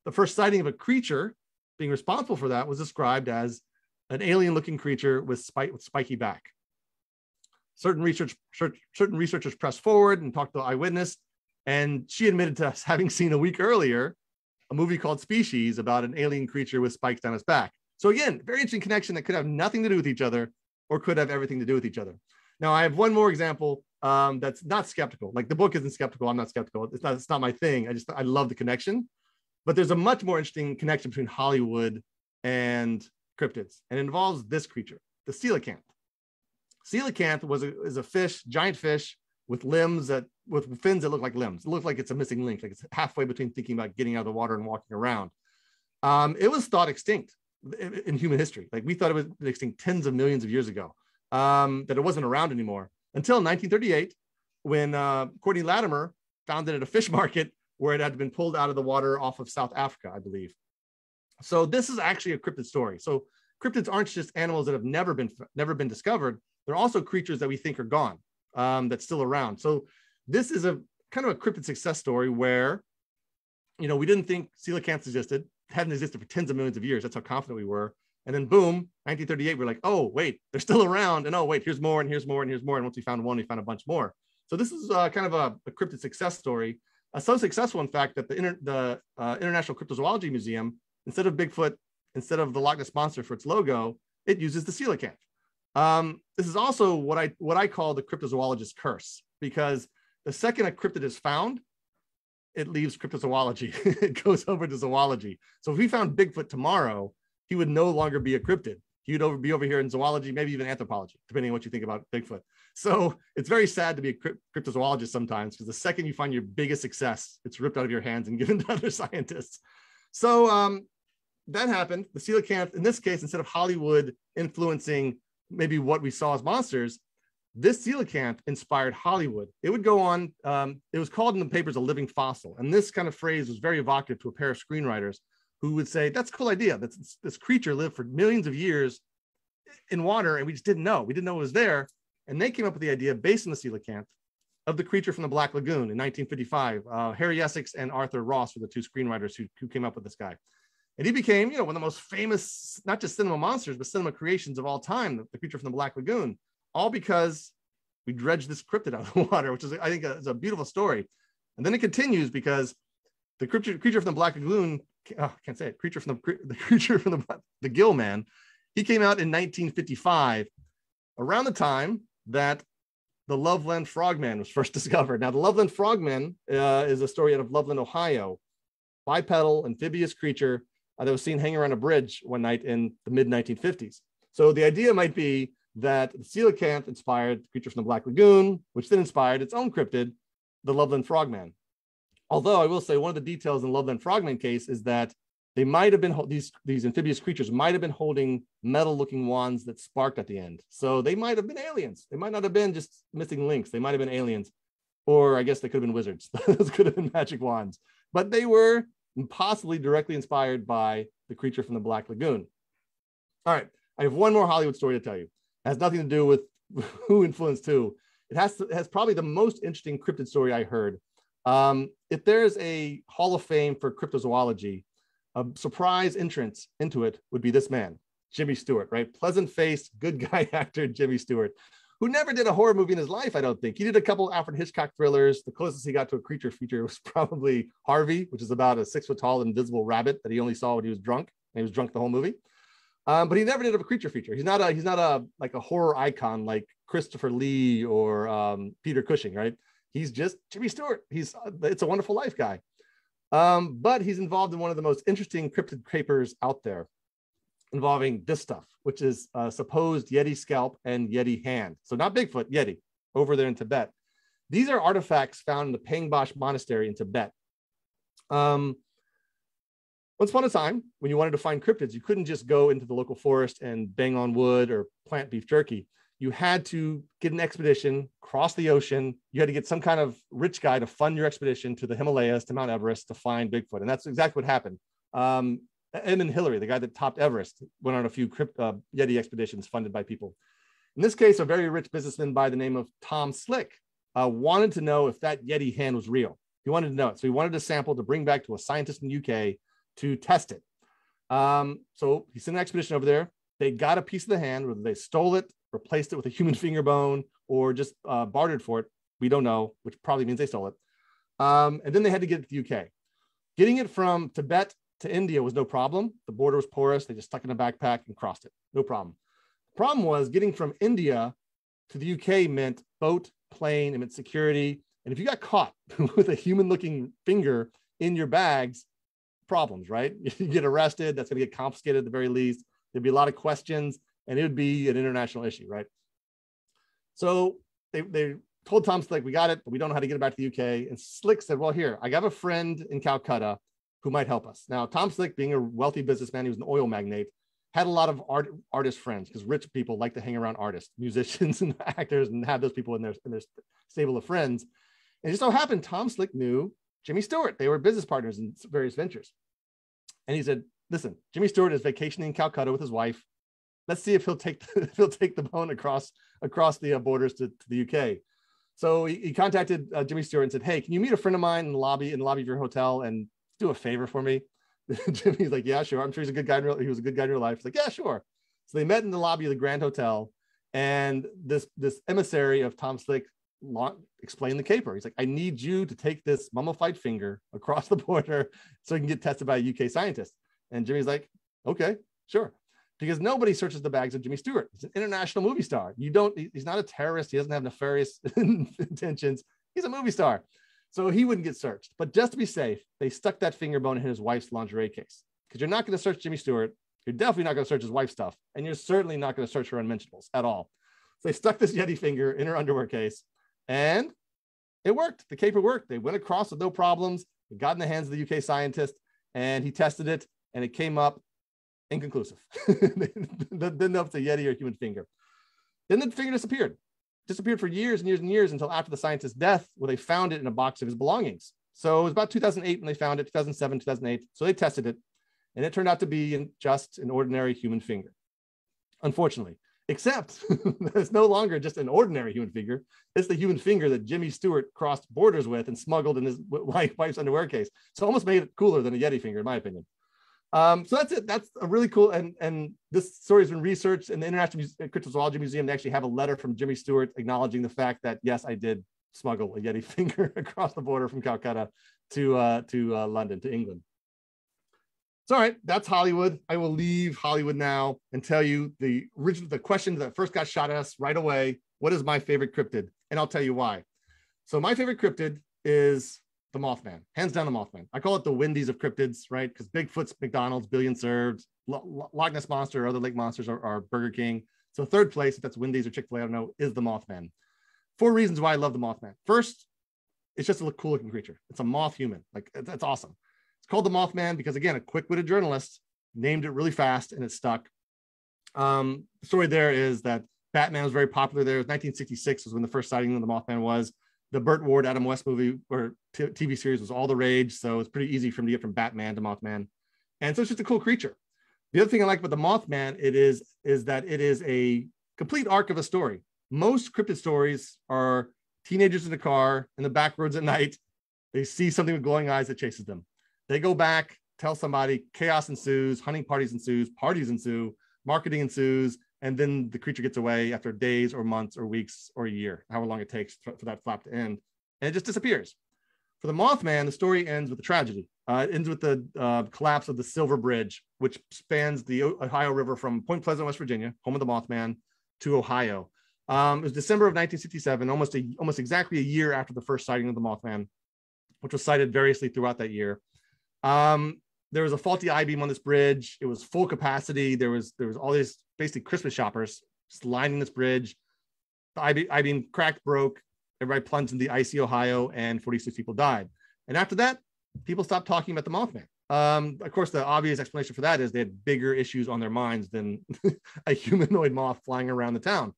The first sighting of a creature being responsible for that was described as an alien-looking creature with, spike, with spiky back. Certain research, certain researchers pressed forward and talked to the eyewitness, and she admitted to us having seen a week earlier a movie called Species about an alien creature with spikes down its back. So again, very interesting connection that could have nothing to do with each other or could have everything to do with each other. Now I have one more example um, that's not skeptical. Like the book isn't skeptical. I'm not skeptical. It's not. It's not my thing. I just I love the connection. But there's a much more interesting connection between Hollywood and cryptids, and it involves this creature, the coelacanth. Coelacanth was a, is a fish, giant fish with limbs that with fins that look like limbs. It looks like it's a missing link, like it's halfway between thinking about getting out of the water and walking around. Um, it was thought extinct in, in, human history. Like we thought it was extinct tens of millions of years ago, um, that it wasn't around anymore until 1938, when uh, Courtney Latimer found it at a fish market where it had been pulled out of the water off of South Africa, I believe. So this is actually a cryptid story. So cryptids aren't just animals that have never been never been discovered. They're also creatures that we think are gone, um, that's still around. So this is a kind of a cryptid success story where, you know, we didn't think coelacanths existed, hadn't existed for tens of millions of years. That's how confident we were. And then boom, 1938, we're like, oh, wait, they're still around. And oh, wait, here's more and here's more and here's more. And once we found one, we found a bunch more. So this is uh, kind of a, a, cryptid success story. So successful, in fact, that the, inter- the uh, International Cryptozoology Museum, instead of Bigfoot, instead of the Loch Ness Monster for its logo, it uses the coelacanth. Um, this is also what I what I call the cryptozoologist curse, because the second a cryptid is found, it leaves cryptozoology. it goes over to zoology. So if we found Bigfoot tomorrow, he would no longer be a cryptid. He would over, be over here in zoology, maybe even anthropology, depending on what you think about Bigfoot. So it's very sad to be a cryptozoologist sometimes because the second you find your biggest success, it's ripped out of your hands and given to other scientists. So um, that happened. The coelacanth, in this case, instead of Hollywood influencing maybe what we saw as monsters, this coelacanth inspired Hollywood. It would go on, um, it was called in the papers a living fossil. And this kind of phrase was very evocative to a pair of screenwriters who would say, that's a cool idea. That's, this creature lived for millions of years in water and we just didn't know. We didn't know it was there. And they came up with the idea based on the coelacanth of the creature from the Black Lagoon in 1955. Uh, Harry Essex and Arthur Ross were the two screenwriters who, who came up with this guy. And he became, you know, one of the most famous, not just cinema monsters, but cinema creations of all time, the, the creature from the Black Lagoon, all because we dredged this cryptid out of the water, which is, I think, a, is a beautiful story. And then it continues because the creature, creature from the Black Lagoon, oh, I can't say it, creature from the, the creature from the, the Gill Man, he came out in 1955, around the time that the Loveland Frogman was first discovered. Now, the Loveland Frogman uh, is a story out of Loveland, Ohio, bipedal amphibious creature uh, that was seen hanging around a bridge one night in the mid 1950s. So the idea might be that the coelacanth inspired the creature from the Black Lagoon, which then inspired its own cryptid, the Loveland Frogman. Although I will say one of the details in the Loveland Frogman case is that they might have been these these amphibious creatures might have been holding metal-looking wands that sparked at the end. So they might have been aliens. They might not have been just missing links. They might have been aliens, or I guess they could have been wizards. Those could have been magic wands. But they were possibly directly inspired by the creature from the Black Lagoon. All right, I have one more Hollywood story to tell you. It has nothing to do with who influenced who. It has, to, it has probably the most interesting cryptid story I heard. Um, if there's a Hall of Fame for cryptozoology, a surprise entrance into it would be this man, Jimmy Stewart, right? Pleasant faced, good guy actor Jimmy Stewart, who never did a horror movie in his life, I don't think. He did a couple Alfred Hitchcock thrillers. The closest he got to a creature feature was probably Harvey, which is about a six foot tall invisible rabbit that he only saw when he was drunk. And he was drunk the whole movie. Um, but he never did a creature feature. He's not a he's not a like a horror icon like Christopher Lee or um, Peter Cushing, right? He's just Jimmy Stewart. He's uh, it's a wonderful life guy. Um, but he's involved in one of the most interesting cryptid papers out there involving this stuff, which is supposed Yeti scalp and Yeti hand. So not Bigfoot, Yeti, over there in Tibet. These are artifacts found in the Pangboche Monastery in Tibet. Um, once upon a time, when you wanted to find cryptids, you couldn't just go into the local forest and bang on wood or plant beef jerky. You had to get an expedition, cross the ocean. You had to get some kind of rich guy to fund your expedition to the Himalayas, to Mount Everest to find Bigfoot. And that's exactly what happened. Um, Edmund Hillary, the guy that topped Everest, went on a few crypt, uh, Yeti expeditions funded by people. In this case, a very rich businessman by the name of Tom Slick uh, wanted to know if that Yeti hand was real. He wanted to know it. So he wanted a sample to bring back to a scientist in the UK to test it. Um, so he sent an expedition over there. They got a piece of the hand, whether they stole it, replaced it with a human finger bone, or just uh, bartered for it. We don't know, which probably means they stole it. Um, and then they had to get it to the UK. Getting it from Tibet to India was no problem. The border was porous. They just stuck in a backpack and crossed it. No problem. The problem was getting from India to the UK meant boat, plane, it meant security. And if you got caught with a human looking finger in your bags, problems, right? You get arrested, that's going to get confiscated at the very least. There'd be a lot of questions and it would be an international issue, right? So they, they told Tom Slick, we got it, but we don't know how to get it back to the UK. And Slick said, well, here, I got a friend in Calcutta who might help us. Now, Tom Slick, being a wealthy businessman, he was an oil magnate, had a lot of art artist friends because rich people like to hang around artists, musicians, and actors, and have those people in their in their stable of friends. And it just so happened Tom Slick knew Jimmy Stewart. They were business partners in various ventures. And he said, "Listen, Jimmy Stewart is vacationing in Calcutta with his wife. Let's see if he'll take the, if he'll take the bone across across the uh, borders to, to the UK." So he, he contacted uh, Jimmy Stewart and said, "Hey, can you meet a friend of mine in the lobby in the lobby of your hotel and do a favor for me?" Jimmy's like, "Yeah, sure. I'm sure he's a good guy. In real, he was a good guy in real life." He's like, "Yeah, sure." So they met in the lobby of the Grand Hotel, and this this emissary of Tom Slick explained the caper. He's like, "I need you to take this mummified finger across the border so it can get tested by a UK scientist." And Jimmy's like, "Okay, sure." Because nobody searches the bags of Jimmy Stewart. He's an international movie star. You don't, he's not a terrorist. He doesn't have nefarious intentions. He's a movie star. So he wouldn't get searched. But just to be safe, they stuck that finger bone in his wife's lingerie case because you're not going to search Jimmy Stewart. You're definitely not going to search his wife's stuff. And you're certainly not going to search her unmentionables at all. So they stuck this Yeti finger in her underwear case and it worked. The caper worked. They went across with no problems. It got in the hands of the UK scientist and he tested it and it came up inconclusive. Didn't know if Yeti or human finger. Then the finger disappeared. Disappeared for years and years and years until after the scientist's death, where they found it in a box of his belongings. So it was about 2008 when they found it, 2007, 2008. So they tested it, and it turned out to be just an ordinary human finger. Unfortunately, except it's no longer just an ordinary human finger. It's the human finger that Jimmy Stewart crossed borders with and smuggled in his wife's underwear case. So almost made it cooler than a Yeti finger, in my opinion. Um, so that's it. That's a really cool. And and this story has been researched in the International Muse- Cryptozoology Museum. They actually have a letter from Jimmy Stewart acknowledging the fact that yes, I did smuggle a Yeti finger across the border from Calcutta to uh, to uh, London to England. So all right, that's Hollywood. I will leave Hollywood now and tell you the original the question that first got shot at us right away. What is my favorite cryptid? And I'll tell you why. So my favorite cryptid is the Mothman, hands down the Mothman. I call it the Wendy's of cryptids, right? Because Bigfoot's McDonald's, billion served, Loch Ness Monster or other lake monsters are, are Burger King. So third place, if that's Wendy's or Chick-fil-A, I don't know, is the Mothman. Four reasons why I love the Mothman. First, it's just a cool looking creature. It's a moth human. Like that's awesome. It's called the Mothman because again, a quick-witted journalist named it really fast and it stuck. Um, the story there is that Batman was very popular there. 1966 was when the first sighting of the Mothman was the Burt Ward Adam West movie or t- TV series was all the rage, so it's pretty easy for him to get from Batman to Mothman, and so it's just a cool creature. The other thing I like about the Mothman it is is that it is a complete arc of a story. Most cryptid stories are teenagers in a car in the back roads at night. They see something with glowing eyes that chases them. They go back, tell somebody, chaos ensues, hunting parties ensues, parties ensue, marketing ensues, and then the creature gets away after days or months or weeks or a year, however long it takes for, that flap to end, and it just disappears. For the Mothman, the story ends with a tragedy. Uh, it ends with the uh, collapse of the Silver Bridge, which spans the Ohio River from Point Pleasant, West Virginia, home of the Mothman, to Ohio. Um, it was December of 1967, almost a, almost exactly a year after the first sighting of the Mothman, which was cited variously throughout that year. Um, there was a faulty I-beam on this bridge. It was full capacity. There was there was all these basically Christmas shoppers just lining this bridge. The I beam cracked, broke. Everybody plunged into the icy Ohio, and 46 people died. And after that, people stopped talking about the Mothman. Um, of course, the obvious explanation for that is they had bigger issues on their minds than a humanoid moth flying around the town.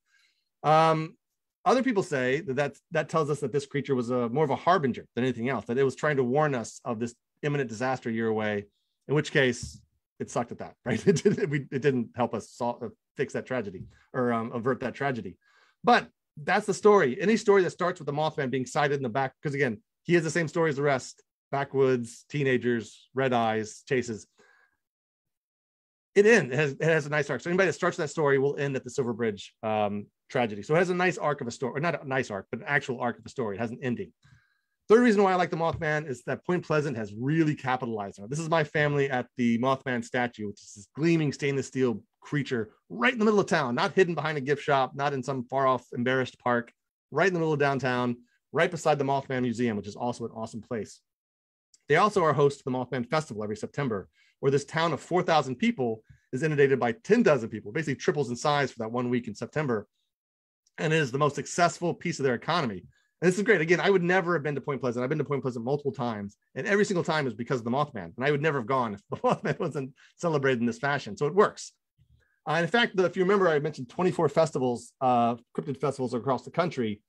Um, other people say that that's, that tells us that this creature was a, more of a harbinger than anything else, that it was trying to warn us of this imminent disaster year away, in which case it sucked at that, right? It, did, it, it didn't help us solve, uh, fix that tragedy or um, avert that tragedy. But that's the story. Any story that starts with the Mothman being sighted in the back, because again, he has the same story as the rest backwoods, teenagers, red eyes, chases. It ends. It has, it has a nice arc. So anybody that starts that story will end at the Silver Bridge um, tragedy. So it has a nice arc of a story, or not a nice arc, but an actual arc of a story. It has an ending. Third reason why I like the Mothman is that Point Pleasant has really capitalized on it. This is my family at the Mothman statue, which is this gleaming stainless steel creature right in the middle of town, not hidden behind a gift shop, not in some far off, embarrassed park, right in the middle of downtown, right beside the Mothman Museum, which is also an awesome place. They also are host to the Mothman Festival every September, where this town of 4,000 people is inundated by 10 dozen people, basically triples in size for that one week in September, and is the most successful piece of their economy. And this is great. Again, I would never have been to Point Pleasant. I've been to Point Pleasant multiple times, and every single time is because of the Mothman. And I would never have gone if the Mothman wasn't celebrated in this fashion. So it works. Uh, in fact, the, if you remember, I mentioned 24 festivals, uh, cryptid festivals across the country.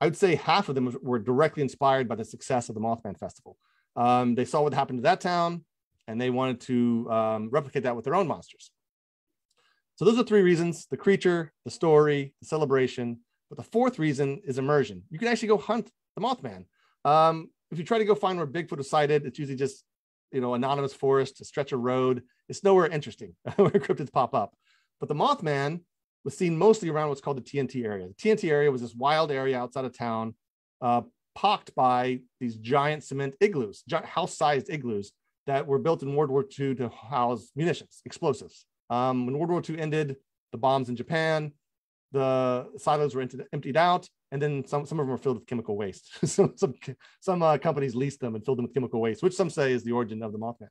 I would say half of them were directly inspired by the success of the Mothman Festival. Um, they saw what happened to that town, and they wanted to um, replicate that with their own monsters. So those are three reasons: the creature, the story, the celebration, but the fourth reason is immersion. You can actually go hunt the Mothman. Um, if you try to go find where Bigfoot is sighted, it's usually just you know anonymous forest, a stretch of road. It's nowhere interesting where cryptids pop up. But the Mothman was seen mostly around what's called the TNT area. The TNT area was this wild area outside of town, uh, pocked by these giant cement igloos, house-sized igloos that were built in World War II to house munitions, explosives. Um, when World War II ended, the bombs in Japan, the silos were emptied out, and then some, some of them were filled with chemical waste. so some some uh, companies leased them and filled them with chemical waste, which some say is the origin of the Mothman.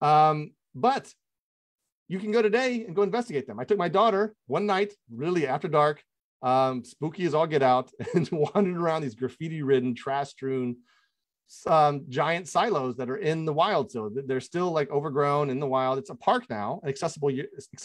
Um, but you can go today and go investigate them. I took my daughter one night, really after dark, um, spooky as all get out, and wandered around these graffiti-ridden, trash-strewn um, giant silos that are in the wild. So they're still like overgrown in the wild. It's a park now, accessible,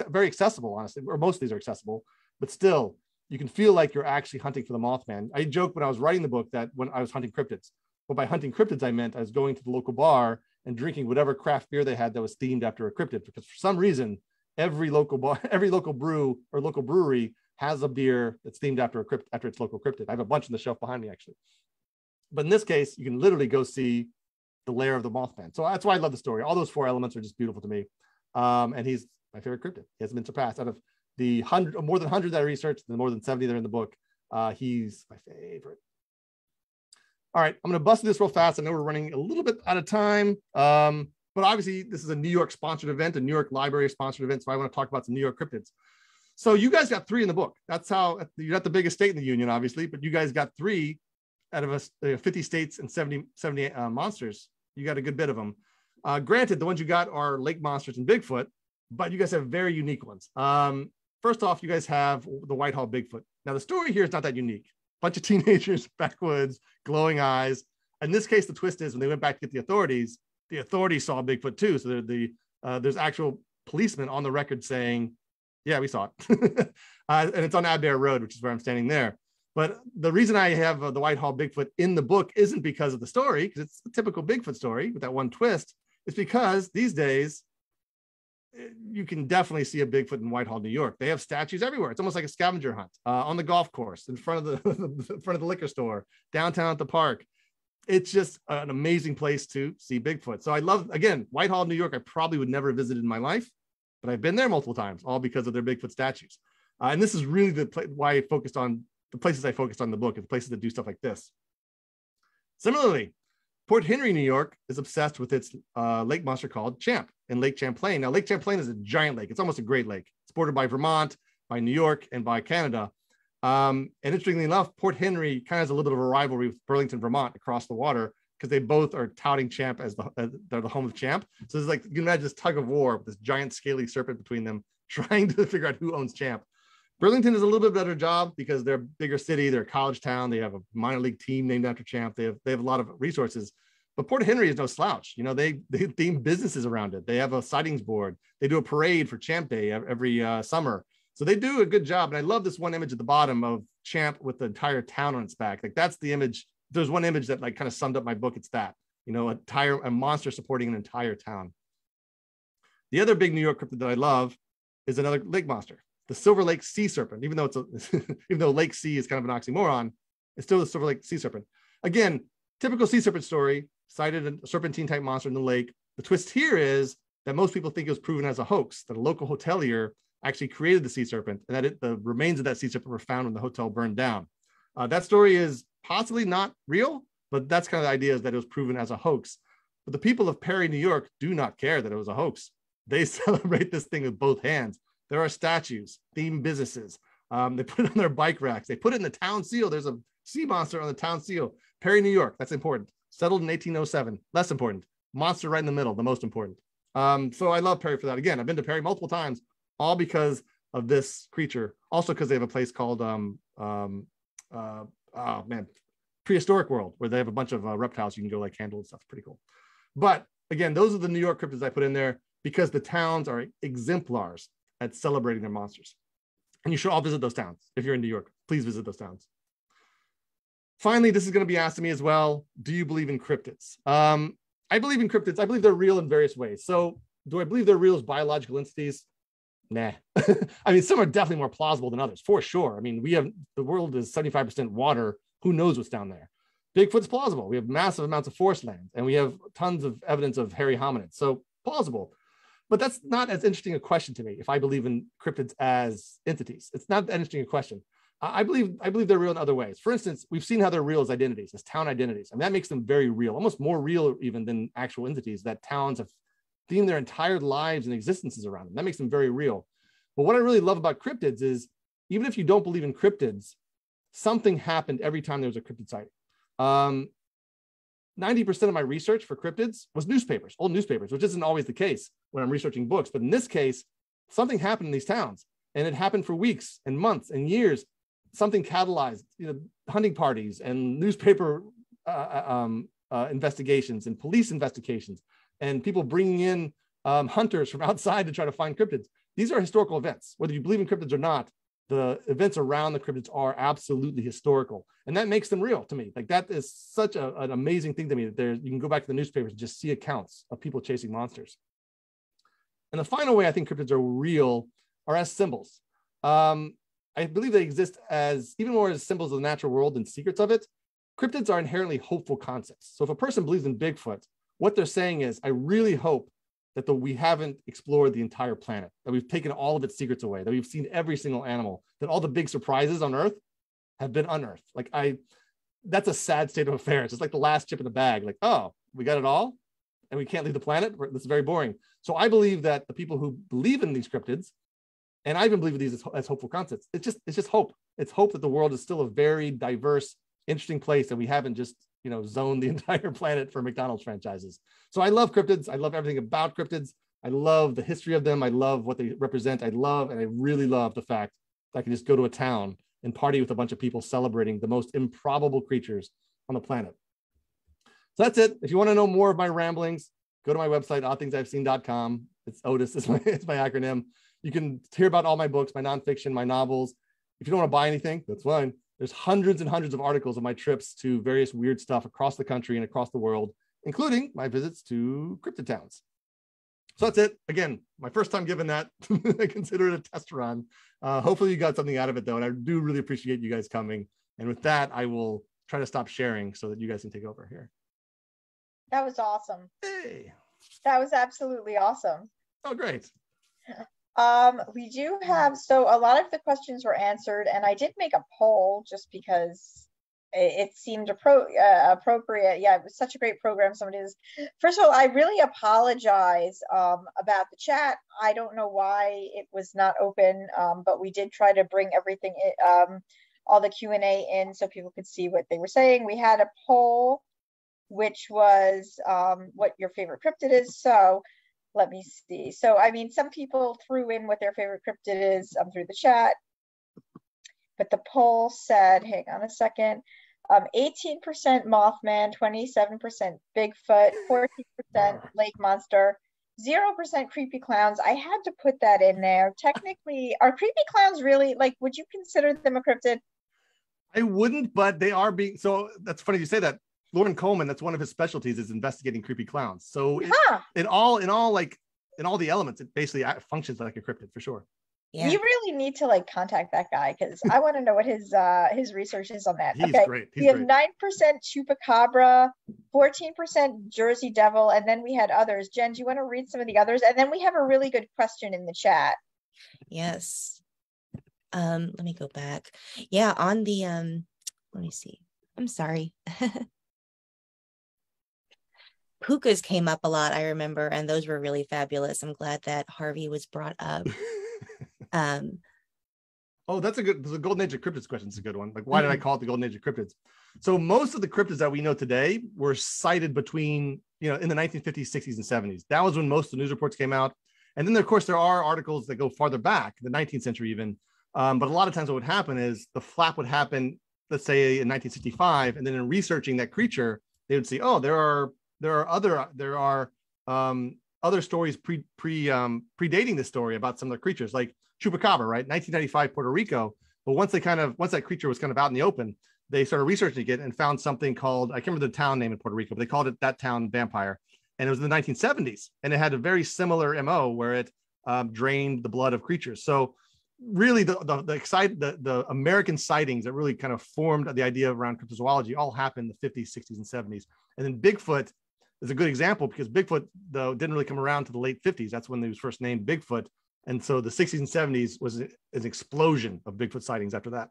very accessible, honestly, or most of these are accessible but still, you can feel like you're actually hunting for the Mothman. I joked when I was writing the book that when I was hunting cryptids, but by hunting cryptids, I meant I was going to the local bar and drinking whatever craft beer they had that was themed after a cryptid. Because for some reason, every local bar, every local brew or local brewery has a beer that's themed after a crypt after its local cryptid. I have a bunch on the shelf behind me actually. But in this case, you can literally go see the lair of the Mothman. So that's why I love the story. All those four elements are just beautiful to me. Um, and he's my favorite cryptid. He hasn't been surpassed out of the hundred more than 100 that I researched, the more than 70 that are in the book. Uh, he's my favorite. All right, I'm going to bust this real fast. I know we're running a little bit out of time, um, but obviously this is a New York sponsored event, a New York Library sponsored event. So I want to talk about some New York cryptids. So you guys got three in the book. That's how you're not the biggest state in the union, obviously, but you guys got three out of us, uh, 50 states and 70, 70 uh, monsters. You got a good bit of them. Uh, granted, the ones you got are lake monsters and Bigfoot, but you guys have very unique ones. Um, First off, you guys have the Whitehall Bigfoot. Now, the story here is not that unique. Bunch of teenagers, backwoods, glowing eyes. In this case, the twist is when they went back to get the authorities, the authorities saw Bigfoot too. So the uh, there's actual policemen on the record saying, "Yeah, we saw it," uh, and it's on Abair Road, which is where I'm standing there. But the reason I have uh, the Whitehall Bigfoot in the book isn't because of the story, because it's a typical Bigfoot story with that one twist. It's because these days you can definitely see a Bigfoot in Whitehall, New York. They have statues everywhere. It's almost like a scavenger hunt uh, on the golf course, in front of the in front of the liquor store, downtown at the park. It's just an amazing place to see Bigfoot. So I love again Whitehall, New York. I probably would never have visited in my life, but I've been there multiple times, all because of their Bigfoot statues. Uh, and this is really the pl- why I focused on the places I focused on the book, is places that do stuff like this. Similarly, Port Henry, New York is obsessed with its uh, lake monster called Champ in Lake Champlain. Now, Lake Champlain is a giant lake. It's almost a great lake. It's bordered by Vermont, by New York, and by Canada. Um, and interestingly enough, Port Henry kind of has a little bit of a rivalry with Burlington, Vermont across the water because they both are touting Champ as the, as they're the home of Champ. So it's like you can imagine this tug of war with this giant scaly serpent between them trying to figure out who owns Champ. Burlington is a little bit better job because they're a bigger city, they're a college town, they have a minor league team named after Champ, they have they have a lot of resources. But Port Henry is no slouch. You know, they they theme businesses around it. They have a sightings board. They do a parade for Champ Day every uh, summer. So they do a good job. And I love this one image at the bottom of Champ with the entire town on its back. Like that's the image. There's one image that like kind of summed up my book. It's that, you know, a tire, a monster supporting an entire town. The other big New York cryptid that I love is another lake monster the Silver Lake sea serpent, even though it's a, even though Lake Sea is kind of an oxymoron, it's still the Silver Lake sea serpent. Again, typical sea serpent story, sighted a serpentine type monster in the lake. The twist here is that most people think it was proven as a hoax, that a local hotelier actually created the sea serpent and that it, the remains of that sea serpent were found when the hotel burned down. Uh, that story is possibly not real, but that's kind of the idea is that it was proven as a hoax. But the people of Perry, New York do not care that it was a hoax. They celebrate this thing with both hands. There are statues, themed businesses. Um, they put it on their bike racks. They put it in the town seal. There's a sea monster on the town seal. Perry, New York. That's important. Settled in 1807. Less important. Monster right in the middle. The most important. Um, so I love Perry for that. Again, I've been to Perry multiple times, all because of this creature. Also because they have a place called um, um, uh, oh man, prehistoric world where they have a bunch of uh, reptiles you can go like handle and stuff. Pretty cool. But again, those are the New York cryptids I put in there because the towns are exemplars at celebrating their monsters. And you should all visit those towns. If you're in New York, please visit those towns. Finally, this is going to be asked to me as well. Do you believe in cryptids? Um, I believe in cryptids. I believe they're real in various ways. So, do I believe they're real as biological entities? Nah. I mean, some are definitely more plausible than others, for sure. I mean, we have the world is 75% water. Who knows what's down there? Bigfoot's plausible. We have massive amounts of forest land, and we have tons of evidence of hairy hominids. So plausible. But that's not as interesting a question to me if I believe in cryptids as entities. It's not that interesting a question. I believe I believe they're real in other ways. For instance, we've seen how they're real as identities, as town identities. I and that makes them very real, almost more real even than actual entities that towns have themed their entire lives and existences around them. That makes them very real. But what I really love about cryptids is even if you don't believe in cryptids, something happened every time there was a cryptid sighting. Um, 90% of my research for cryptids was newspapers, old newspapers, which isn't always the case when I'm researching books. But in this case, something happened in these towns and it happened for weeks and months and years. Something catalyzed you know, hunting parties and newspaper uh, uh, um, uh, investigations and police investigations and people bringing in um, hunters from outside to try to find cryptids. These are historical events. Whether you believe in cryptids or not, the events around the cryptids are absolutely historical and that makes them real to me. Like that is such a, an amazing thing to me that there you can go back to the newspapers and just see accounts of people chasing monsters. And the final way i think cryptids are real are as symbols. Um, i believe they exist as even more as symbols of the natural world than secrets of it. Cryptids are inherently hopeful concepts. So if a person believes in bigfoot what they're saying is i really hope that the, we haven't explored the entire planet, that we've taken all of its secrets away, that we've seen every single animal, that all the big surprises on Earth have been unearthed. Like I, that's a sad state of affairs. It's like the last chip in the bag. Like, oh, we got it all, and we can't leave the planet. This is very boring. So I believe that the people who believe in these cryptids, and I even believe in these as, as hopeful concepts. It's just it's just hope. It's hope that the world is still a very diverse, interesting place, and we haven't just you know zone the entire planet for McDonald's franchises. So I love cryptids. I love everything about cryptids. I love the history of them. I love what they represent. I love and I really love the fact that I can just go to a town and party with a bunch of people celebrating the most improbable creatures on the planet. So that's it. If you want to know more of my ramblings, go to my website, oddthingsi'veseen.com. It's Otis, is my, it's my acronym. You can hear about all my books, my nonfiction, my novels. If you don't want to buy anything, that's fine. There's hundreds and hundreds of articles of my trips to various weird stuff across the country and across the world, including my visits to cryptid towns. So that's it. Again, my first time giving that. I consider it a test run. Uh, hopefully, you got something out of it, though. And I do really appreciate you guys coming. And with that, I will try to stop sharing so that you guys can take over here. That was awesome. Hey. That was absolutely awesome. Oh, great. Um, we do have, so a lot of the questions were answered, and I did make a poll just because it, seemed appro uh, appropriate. Yeah, it was such a great program. Somebody is, first of all, I really apologize um, about the chat. I don't know why it was not open, um, but we did try to bring everything, in, um, all the Q&A in so people could see what they were saying. We had a poll, which was um, what your favorite cryptid is. So let me see. So, I mean, some people threw in what their favorite cryptid is um, through the chat, but the poll said, hang on a second, um, 18% Mothman, 27% Bigfoot, 14% Lake Monster, 0% Creepy Clowns. I had to put that in there. Technically, are Creepy Clowns really, like, would you consider them a cryptid? I wouldn't, but they are being, so that's funny you say that. Loren Coleman, that's one of his specialties, is investigating creepy clowns. So it, Huh. in all, in all, like in all the elements, it basically functions like a cryptid for sure. yeah. we really need to like contact that guy because I want to know what his uh his research is on that. He's okay, great. He's we have nine percent chupacabra, fourteen percent Jersey Devil, and then we had others. Jen, do you want to read some of the others? And then we have a really good question in the chat. Yes. Um, let me go back. Yeah, on the um, let me see. I'm sorry. Pukas came up a lot, I remember, and those were really fabulous. I'm glad that Harvey was brought up. um, oh, that's a good. The Golden Age of Cryptids question is a good one. Like, why mm-hmm. did I mm-hmm. call it the Golden Age of Cryptids? So most of the cryptids that we know today were cited between, you know, in the 1950s, 60s, and 70s. That was when most of the news reports came out. And then, of course, there are articles that go farther back, the 19th century even. Um, but a lot of times, what would happen is the flap would happen, let's say in 1965, and then in researching that creature, they would see, oh, there are there are other there are um, other stories pre pre um, predating this story about some of the creatures, like chupacabra, right? 1995 Puerto Rico. But once they kind of once that creature was kind of out in the open, they started researching it and found something called I can't remember the town name in Puerto Rico, but they called it that town vampire, and it was in the 1970s, and it had a very similar mo where it um, drained the blood of creatures. So really the the the, excite, the the American sightings that really kind of formed the idea around cryptozoology all happened in the 50s, 60s, and 70s. And then Bigfoot is a good example because Bigfoot though didn't really come around to the late 50s. That's when they was first named Bigfoot. And so the 60s and 70s was an explosion of Bigfoot sightings after that.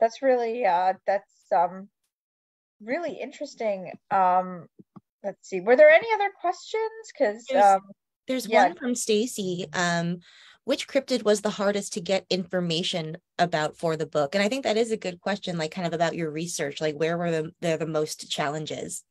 That's really uh that's um really interesting. Um let's see. Were there any other questions? Because um there's yeah. one from Stacy. Um, which cryptid was the hardest to get information about for the book? And I think that is a good question, like kind of about your research, like where were the the, the most challenges?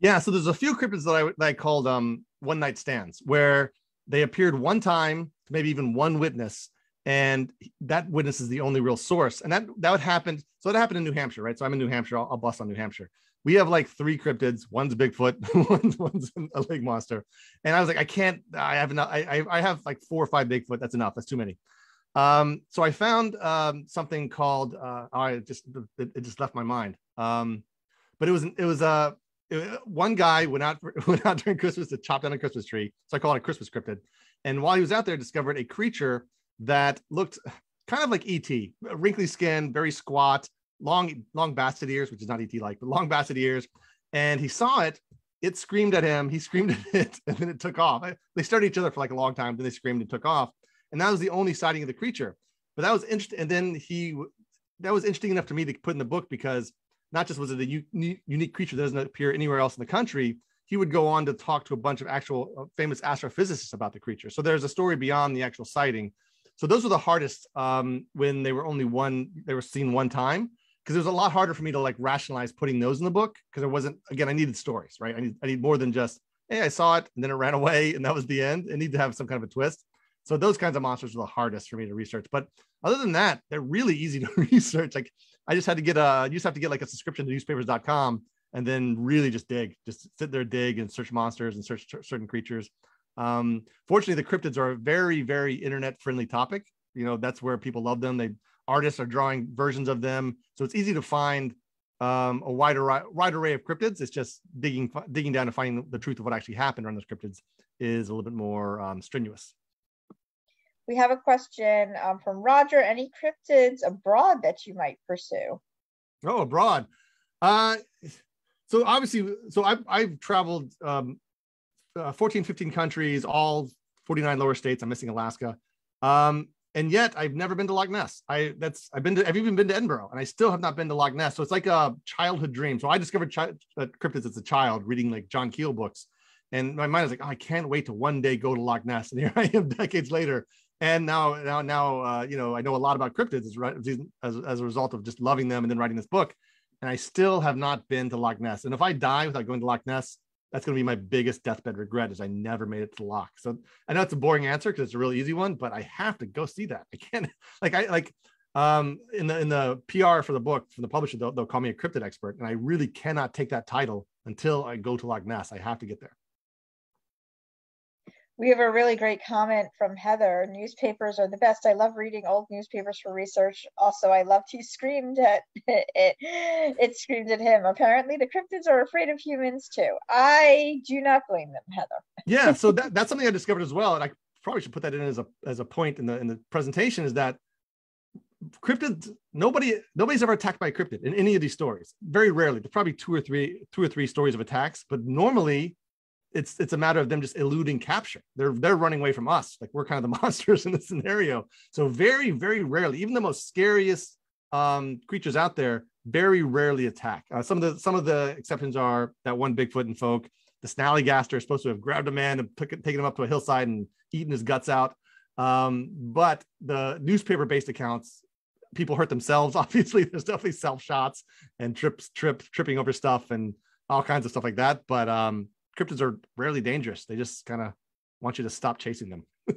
Yeah, so there's a few cryptids that I that I called um one night stands where they appeared one time, maybe even one witness, and that witness is the only real source. And that that would happen. So that happened in New Hampshire, right? So I'm in New Hampshire. I'll, I'll bust on New Hampshire we have like three cryptids. One's Bigfoot, one's, one's a lake monster. And I was like, I can't, I have enough. I, I have like four or five Bigfoot. That's enough. That's too many. Um, so I found um, something called, uh, I just, it, it, just left my mind. Um, but it was, it was, uh, one guy went out, went out during Christmas to chop down a Christmas tree. So I call it a Christmas cryptid. And while he was out there, discovered a creature that looked kind of like ET, wrinkly skin, very squat, long, long basset ears, which is not ET like, but long basset ears. And he saw it. It screamed at him. He screamed at it, and then it took off. They started each other for like a long time. Then they screamed and took off. And that was the only sighting of the creature. But that was interesting. And then he, that was interesting enough to me to put in the book because not just was it a u- unique creature that doesn't appear anywhere else in the country, he would go on to talk to a bunch of actual uh, famous astrophysicists about the creature. So there's a story beyond the actual sighting. So those were the hardest um, when they were only one, they were seen one time because it was a lot harder for me to like rationalize putting those in the book because it wasn't again I needed stories right? I need I need more than just hey I saw it and then it ran away and that was the end. It need to have some kind of a twist. So those kinds of monsters were the hardest for me to research. But other than that they're really easy to research. Like I just had to get a you just have to get like a subscription to newspapers.com and then really just dig just sit there dig and search monsters and search certain creatures. Um fortunately the cryptids are a very very internet friendly topic. You know that's where people love them. They artists are drawing versions of them. So it's easy to find um, a wide array, wide array of cryptids. It's just digging digging down and finding the truth of what actually happened around those cryptids is a little bit more um, strenuous. We have a question um, from Roger. Any cryptids abroad that you might pursue? Oh, abroad. Uh, so obviously, so I've, I've traveled um, uh, 14, 15 countries, all 49 lower states. I'm missing Alaska. Um, and yet I've never been to Loch Ness. I that's I've been to I've even been to Edinburgh, and I still have not been to Loch Ness. So it's like a childhood dream. So I discovered chi- uh, cryptids as a child, reading like John Keel books, and my mind is like, oh, I can't wait to one day go to Loch Ness. And here I am, decades later, and now now now uh, you know I know a lot about cryptids as, as as a result of just loving them and then writing this book. And I still have not been to Loch Ness. And if I die without going to Loch Ness, that's going to be my biggest deathbed regret is I never made it to Loch. So I know it's a boring answer because it's a really easy one, but I have to go see that. I can't like I like um in the in the PR for the book from the publisher they'll, they'll call me a cryptid expert and I really cannot take that title until I go to Loch Ness. I have to get there. We have a really great comment from Heather. Newspapers are the best. I love reading old newspapers for research. Also, I loved he screamed at it. It screamed at him. Apparently, the cryptids are afraid of humans too. I do not blame them, Heather. yeah, so that, that's something I discovered as well, and I probably should put that in as a as a point in the in the presentation is that cryptids nobody nobody's ever attacked by a cryptid in any of these stories. Very rarely. There's probably two or three two or three stories of attacks, but normally it's it's a matter of them just eluding capture. They're they're running away from us. Like we're kind of the monsters in this scenario. So very very rarely, even the most scariest um, creatures out there, very rarely attack. Uh, some of the some of the exceptions are that one Bigfoot and Fouke. The Snallygaster is supposed to have grabbed a man and took, taken him up to a hillside and eaten his guts out. Um, but the newspaper-based accounts, people hurt themselves. Obviously, there's definitely self shots and trips, trip, tripping over stuff and all kinds of stuff like that. But um, cryptids are rarely dangerous. They just kind of want you to stop chasing them.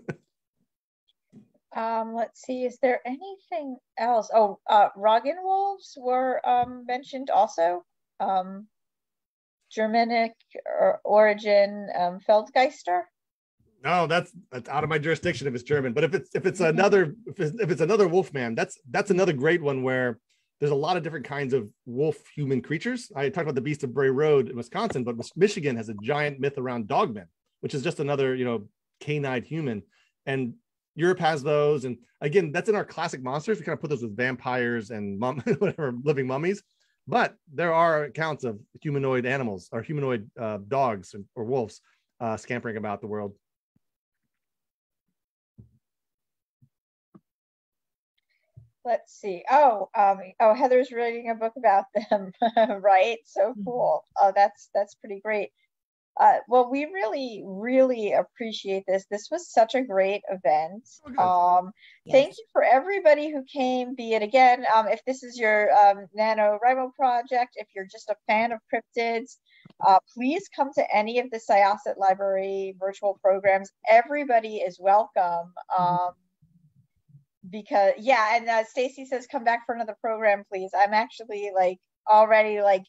um, let's see, is there anything else? Oh, uh, Roggen wolves were um, mentioned also. Um, Germanic or origin um, Feldgeister. No, that's that's out of my jurisdiction if it's German. But if it's if it's another if it's, if it's another Wolfman, that's that's another great one where there's a lot of different kinds of wolf human creatures. I talked about the Beast of Bray Road in Wisconsin, but Michigan has a giant myth around dogmen, which is just another, you know, canine human. And Europe has those. And again, that's in our classic monsters. We kind of put those with vampires and mum, whatever living mummies. But there are accounts of humanoid animals or humanoid uh, dogs or wolves uh, scampering about the world. Let's see. Oh, um, oh, Heather's writing a book about them, right? So mm-hmm. cool. Oh, that's that's pretty great. Uh, well, we really, really appreciate this. This was such a great event. Okay. Um, yes. Thank you for everybody who came. Be it again, um, if this is your um, NaNoWriMo project, if you're just a fan of cryptids, uh, please come to any of the Syosset Library virtual programs. Everybody is welcome. Mm-hmm. Because yeah and uh, stacy says come back for another program please. I'm actually like already like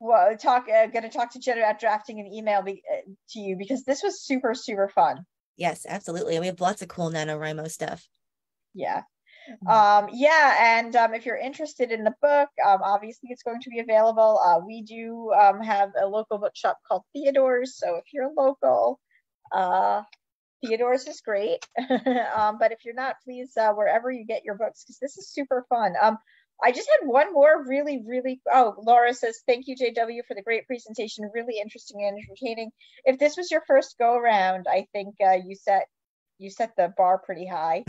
well, talk uh, gonna talk to jen about drafting an email be, uh, to you because this was super super fun. Yes absolutely we have lots of cool nanowrimo stuff. Yeah. Mm-hmm. um yeah and um if you're interested in the book um obviously it's going to be available. Uh we do um have a local bookshop called theodore's so if you're local uh Theodore's is great. um, but if you're not, please, uh, wherever you get your books, because this is super fun. Um, I just had one more really, really. Oh, Laura says, Thank you, JW, for the great presentation. Really interesting and entertaining. If this was your first go around, I think uh, you set you set the bar pretty high.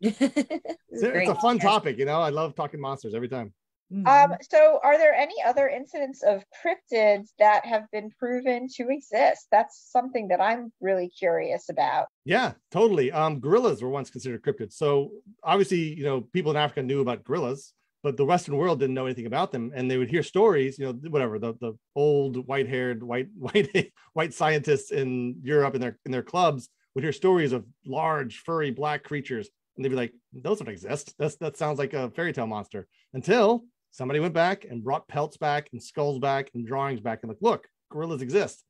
it's, it's a fun topic, you know. I love talking monsters every time. Mm-hmm. Um, so, are there any other incidents of cryptids that have been proven to exist? That's something that I'm really curious about. Yeah, totally. Um, gorillas were once considered cryptids. So, obviously, you know, people in Africa knew about gorillas, but the Western world didn't know anything about them, and they would hear stories. You know, whatever the, the old white-haired white white white scientists in Europe in their in their clubs would hear stories of large furry black creatures and they'd be like, those don't exist. That's, that sounds like a fairy tale monster. Until somebody went back and brought pelts back and skulls back and drawings back and like, look, gorillas exist.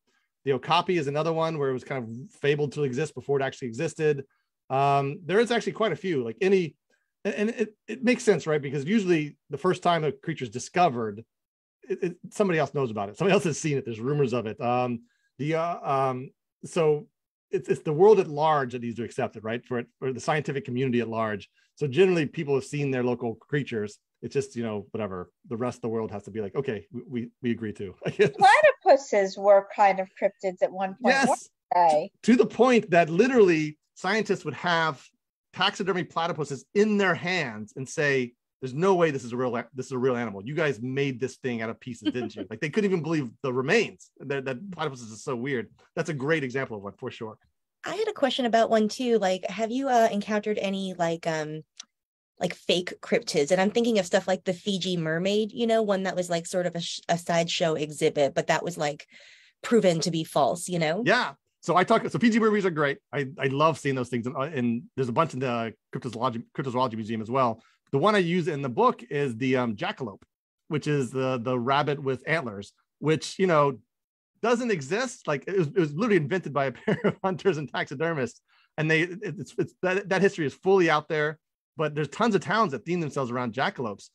The okapi is another one where it was kind of fabled to exist before it actually existed. Um, there is actually quite a few, like any, and it, it makes sense, right? Because usually the first time a creature is discovered, it, it, somebody else knows about it. Somebody else has seen it. There's rumors of it. Um, the uh, um, so it's, it's the world at large that needs to accept it, right? For it, for the scientific community at large. So generally, people have seen their local creatures it's just you know whatever. The rest of the world has to be like okay we we agree to platypuses were kind of cryptids at one point yes. to the point that literally scientists would have taxidermy platypuses in their hands and say there's no way this is a real this is a real animal. You guys made this thing out of pieces didn't you? Like they couldn't even believe the remains. That, that platypuses is so weird. That's a great example of one for sure. I had a question about one too. Like have you uh, encountered any like um like fake cryptids and i'm thinking of stuff like the fiji mermaid you know one that was like sort of a, sh- a sideshow exhibit but that was like proven to be false you know yeah so i talk so fiji mermaids are great i i love seeing those things and, uh, and there's a bunch in the cryptozoology cryptozoology museum as well the one i use in the book is the um, jackalope which is the the rabbit with antlers which you know doesn't exist. Like it was, it was literally invented by a pair of hunters and taxidermists, and they it's, it's that, that history is fully out there. But there's tons of towns that theme themselves around jackalopes.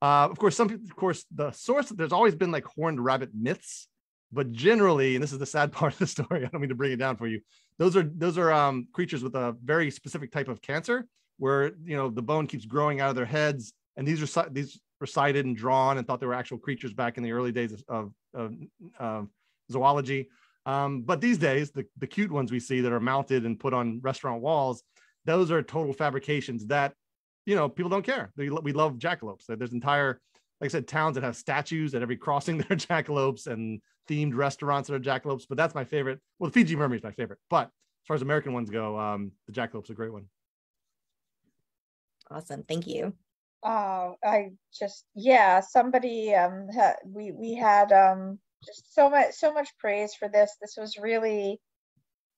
Uh, of course, some of course the source there's always been like horned rabbit myths, but generally, and this is the sad part of the story. I don't mean to bring it down for you. Those are those are um, creatures with a very specific type of cancer, where you know the bone keeps growing out of their heads, and these are these were cited and drawn and thought they were actual creatures back in the early days of, of, of, zoology. Um, but these days, the, the cute ones we see that are mounted and put on restaurant walls, those are total fabrications that, you know, people don't care. They, we love jackalopes. There's entire, like I said, towns that have statues at every crossing that are jackalopes and themed restaurants that are jackalopes. But that's my favorite. Well, the Fiji mermaid is my favorite. But as far as American ones go, um, the jackalope's are a great one. Awesome. Thank you. Oh, I just yeah, somebody um ha, we we had um just so much so much praise for this. This was really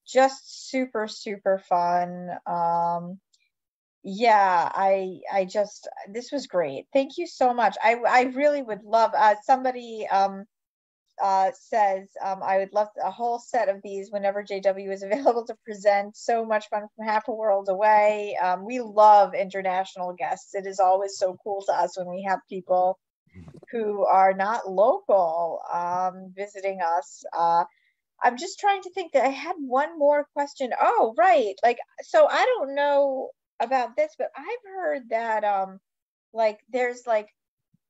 just super super fun. Um yeah, I I just this was great. Thank you so much. I I really would love uh somebody um uh, says, um, I would love a whole set of these whenever JW is available to present. So much fun from half a world away. Um, we love international guests. It is always so cool to us when we have people who are not local um, visiting us. Uh, I'm just trying to think that I had one more question. Oh, right. Like, so I don't know about this, but I've heard that, um, like, there's like,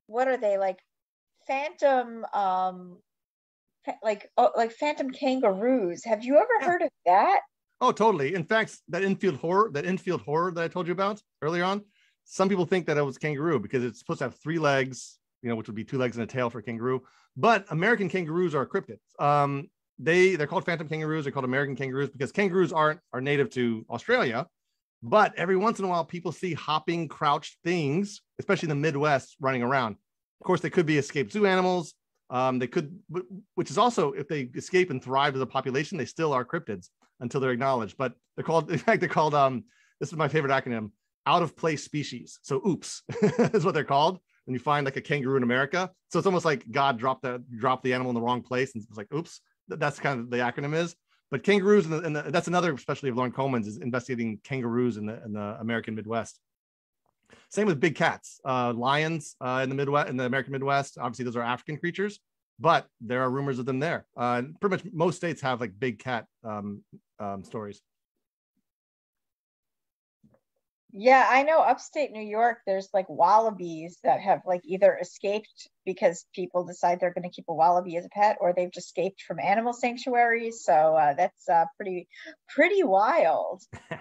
what are they like? Phantom um like oh, like phantom kangaroos. Have you ever yeah. heard of that? Oh, totally. In fact, that Enfield horror, that Enfield horror that I told you about earlier on, some people think that it was kangaroo because it's supposed to have three legs, you know, which would be two legs and a tail for a kangaroo. But American kangaroos are cryptids. Um, they they're called phantom kangaroos. They're called American kangaroos because kangaroos aren't are native to Australia. But every once in a while, people see hopping, crouched things, especially in the Midwest, running around. Of course, they could be escaped zoo animals. Um, they could, which is also if they escape and thrive as a population, they still are cryptids until they're acknowledged. But they're called, in fact, they're called. Um, this is my favorite acronym: out of place species. So, oops is what they're called when you find like a kangaroo in America. So it's almost like God dropped the dropped the animal in the wrong place, and it's like, oops. That's kind of the acronym is. But kangaroos, and, that's another, especially of Loren Coleman's, is investigating kangaroos in the in the American Midwest. Same with big cats, uh, lions uh, in the Midwest, in the American Midwest. Obviously, those are African creatures, but there are rumors of them there. Uh, pretty much most states have like big cat um, um, stories. Yeah, I know upstate New York, there's like wallabies that have like either escaped because people decide they're going to keep a wallaby as a pet, or they've just escaped from animal sanctuaries. So uh, that's uh, pretty, pretty wild. I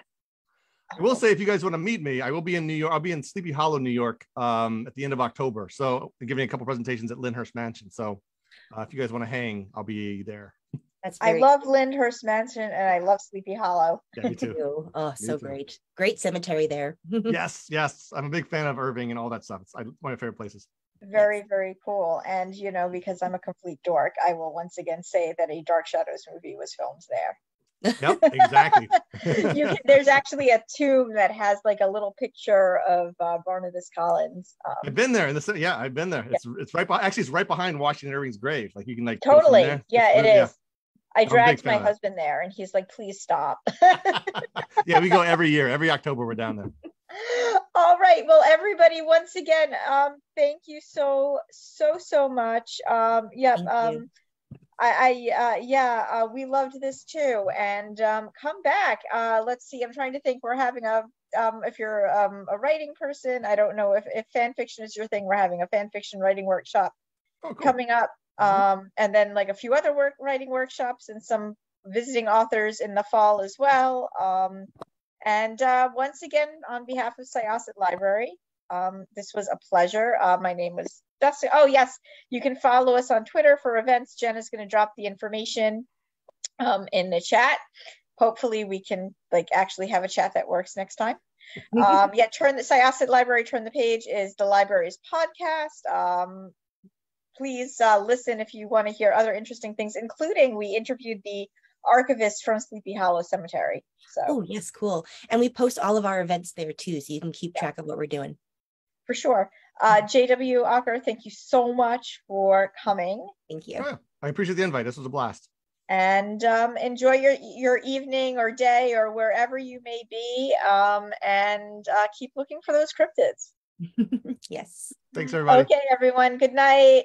will say, if you guys want to meet me, I will be in New York. I'll be in Sleepy Hollow, New York, um, at the end of October. So, I'm giving a couple presentations at Lyndhurst Mansion. So, uh, if you guys want to hang, I'll be there. That's I love Lyndhurst Mansion and I love Sleepy Hollow. Yeah, me too. oh, me so too. great. Great cemetery there. yes, yes. I'm a big fan of Irving and all that stuff. It's one of my favorite places. Very, yes. very cool. And, you know, because I'm a complete dork, I will once again say that a Dark Shadows movie was filmed there. Yep, exactly. can, there's actually a tomb that has like a little picture of uh, Barnabas Collins. Um, I've been there in the yeah, I've been there. It's yeah. it's right by, actually it's right behind Washington Irving's grave. Like you can like totally, yeah, it is. Yeah. I dragged my husband there, and he's like, "Please stop." yeah, we go every year. Every October, we're down there. All right. Well, everybody, once again, um, thank you so so so much. Um, yep. um, I, I uh, yeah, uh, we loved this too. And um, come back. Uh, let's see. I'm trying to think. We're having a um, if you're um, a writing person, I don't know if, if fan fiction is your thing. We're having a fan fiction writing workshop oh, cool. coming up, mm-hmm. um, and then like a few other work writing workshops and some visiting authors in the fall as well. Um, and uh, once again, on behalf of Syosset Library, um, this was a pleasure. Uh, my name was Dustin. Oh, yes, you can follow us on Twitter for events. Jen is going to drop the information um, in the chat. Hopefully, we can like actually have a chat that works next time. um, yeah, turn the Syosset Library, turn the page is the library's podcast. Um, please uh, listen if you want to hear other interesting things, including we interviewed the archivist from Sleepy Hollow Cemetery. So, oh yes, cool. And we post all of our events there too, so you can keep track of what we're doing for sure. Uh, JW Ocker, thank you so much for coming. Thank you. I appreciate the invite. This was a blast. And um, enjoy your your evening or day or wherever you may be. Um, and uh, keep looking for those cryptids. yes. Thanks, everybody. Okay, everyone. Good night.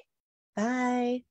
Bye.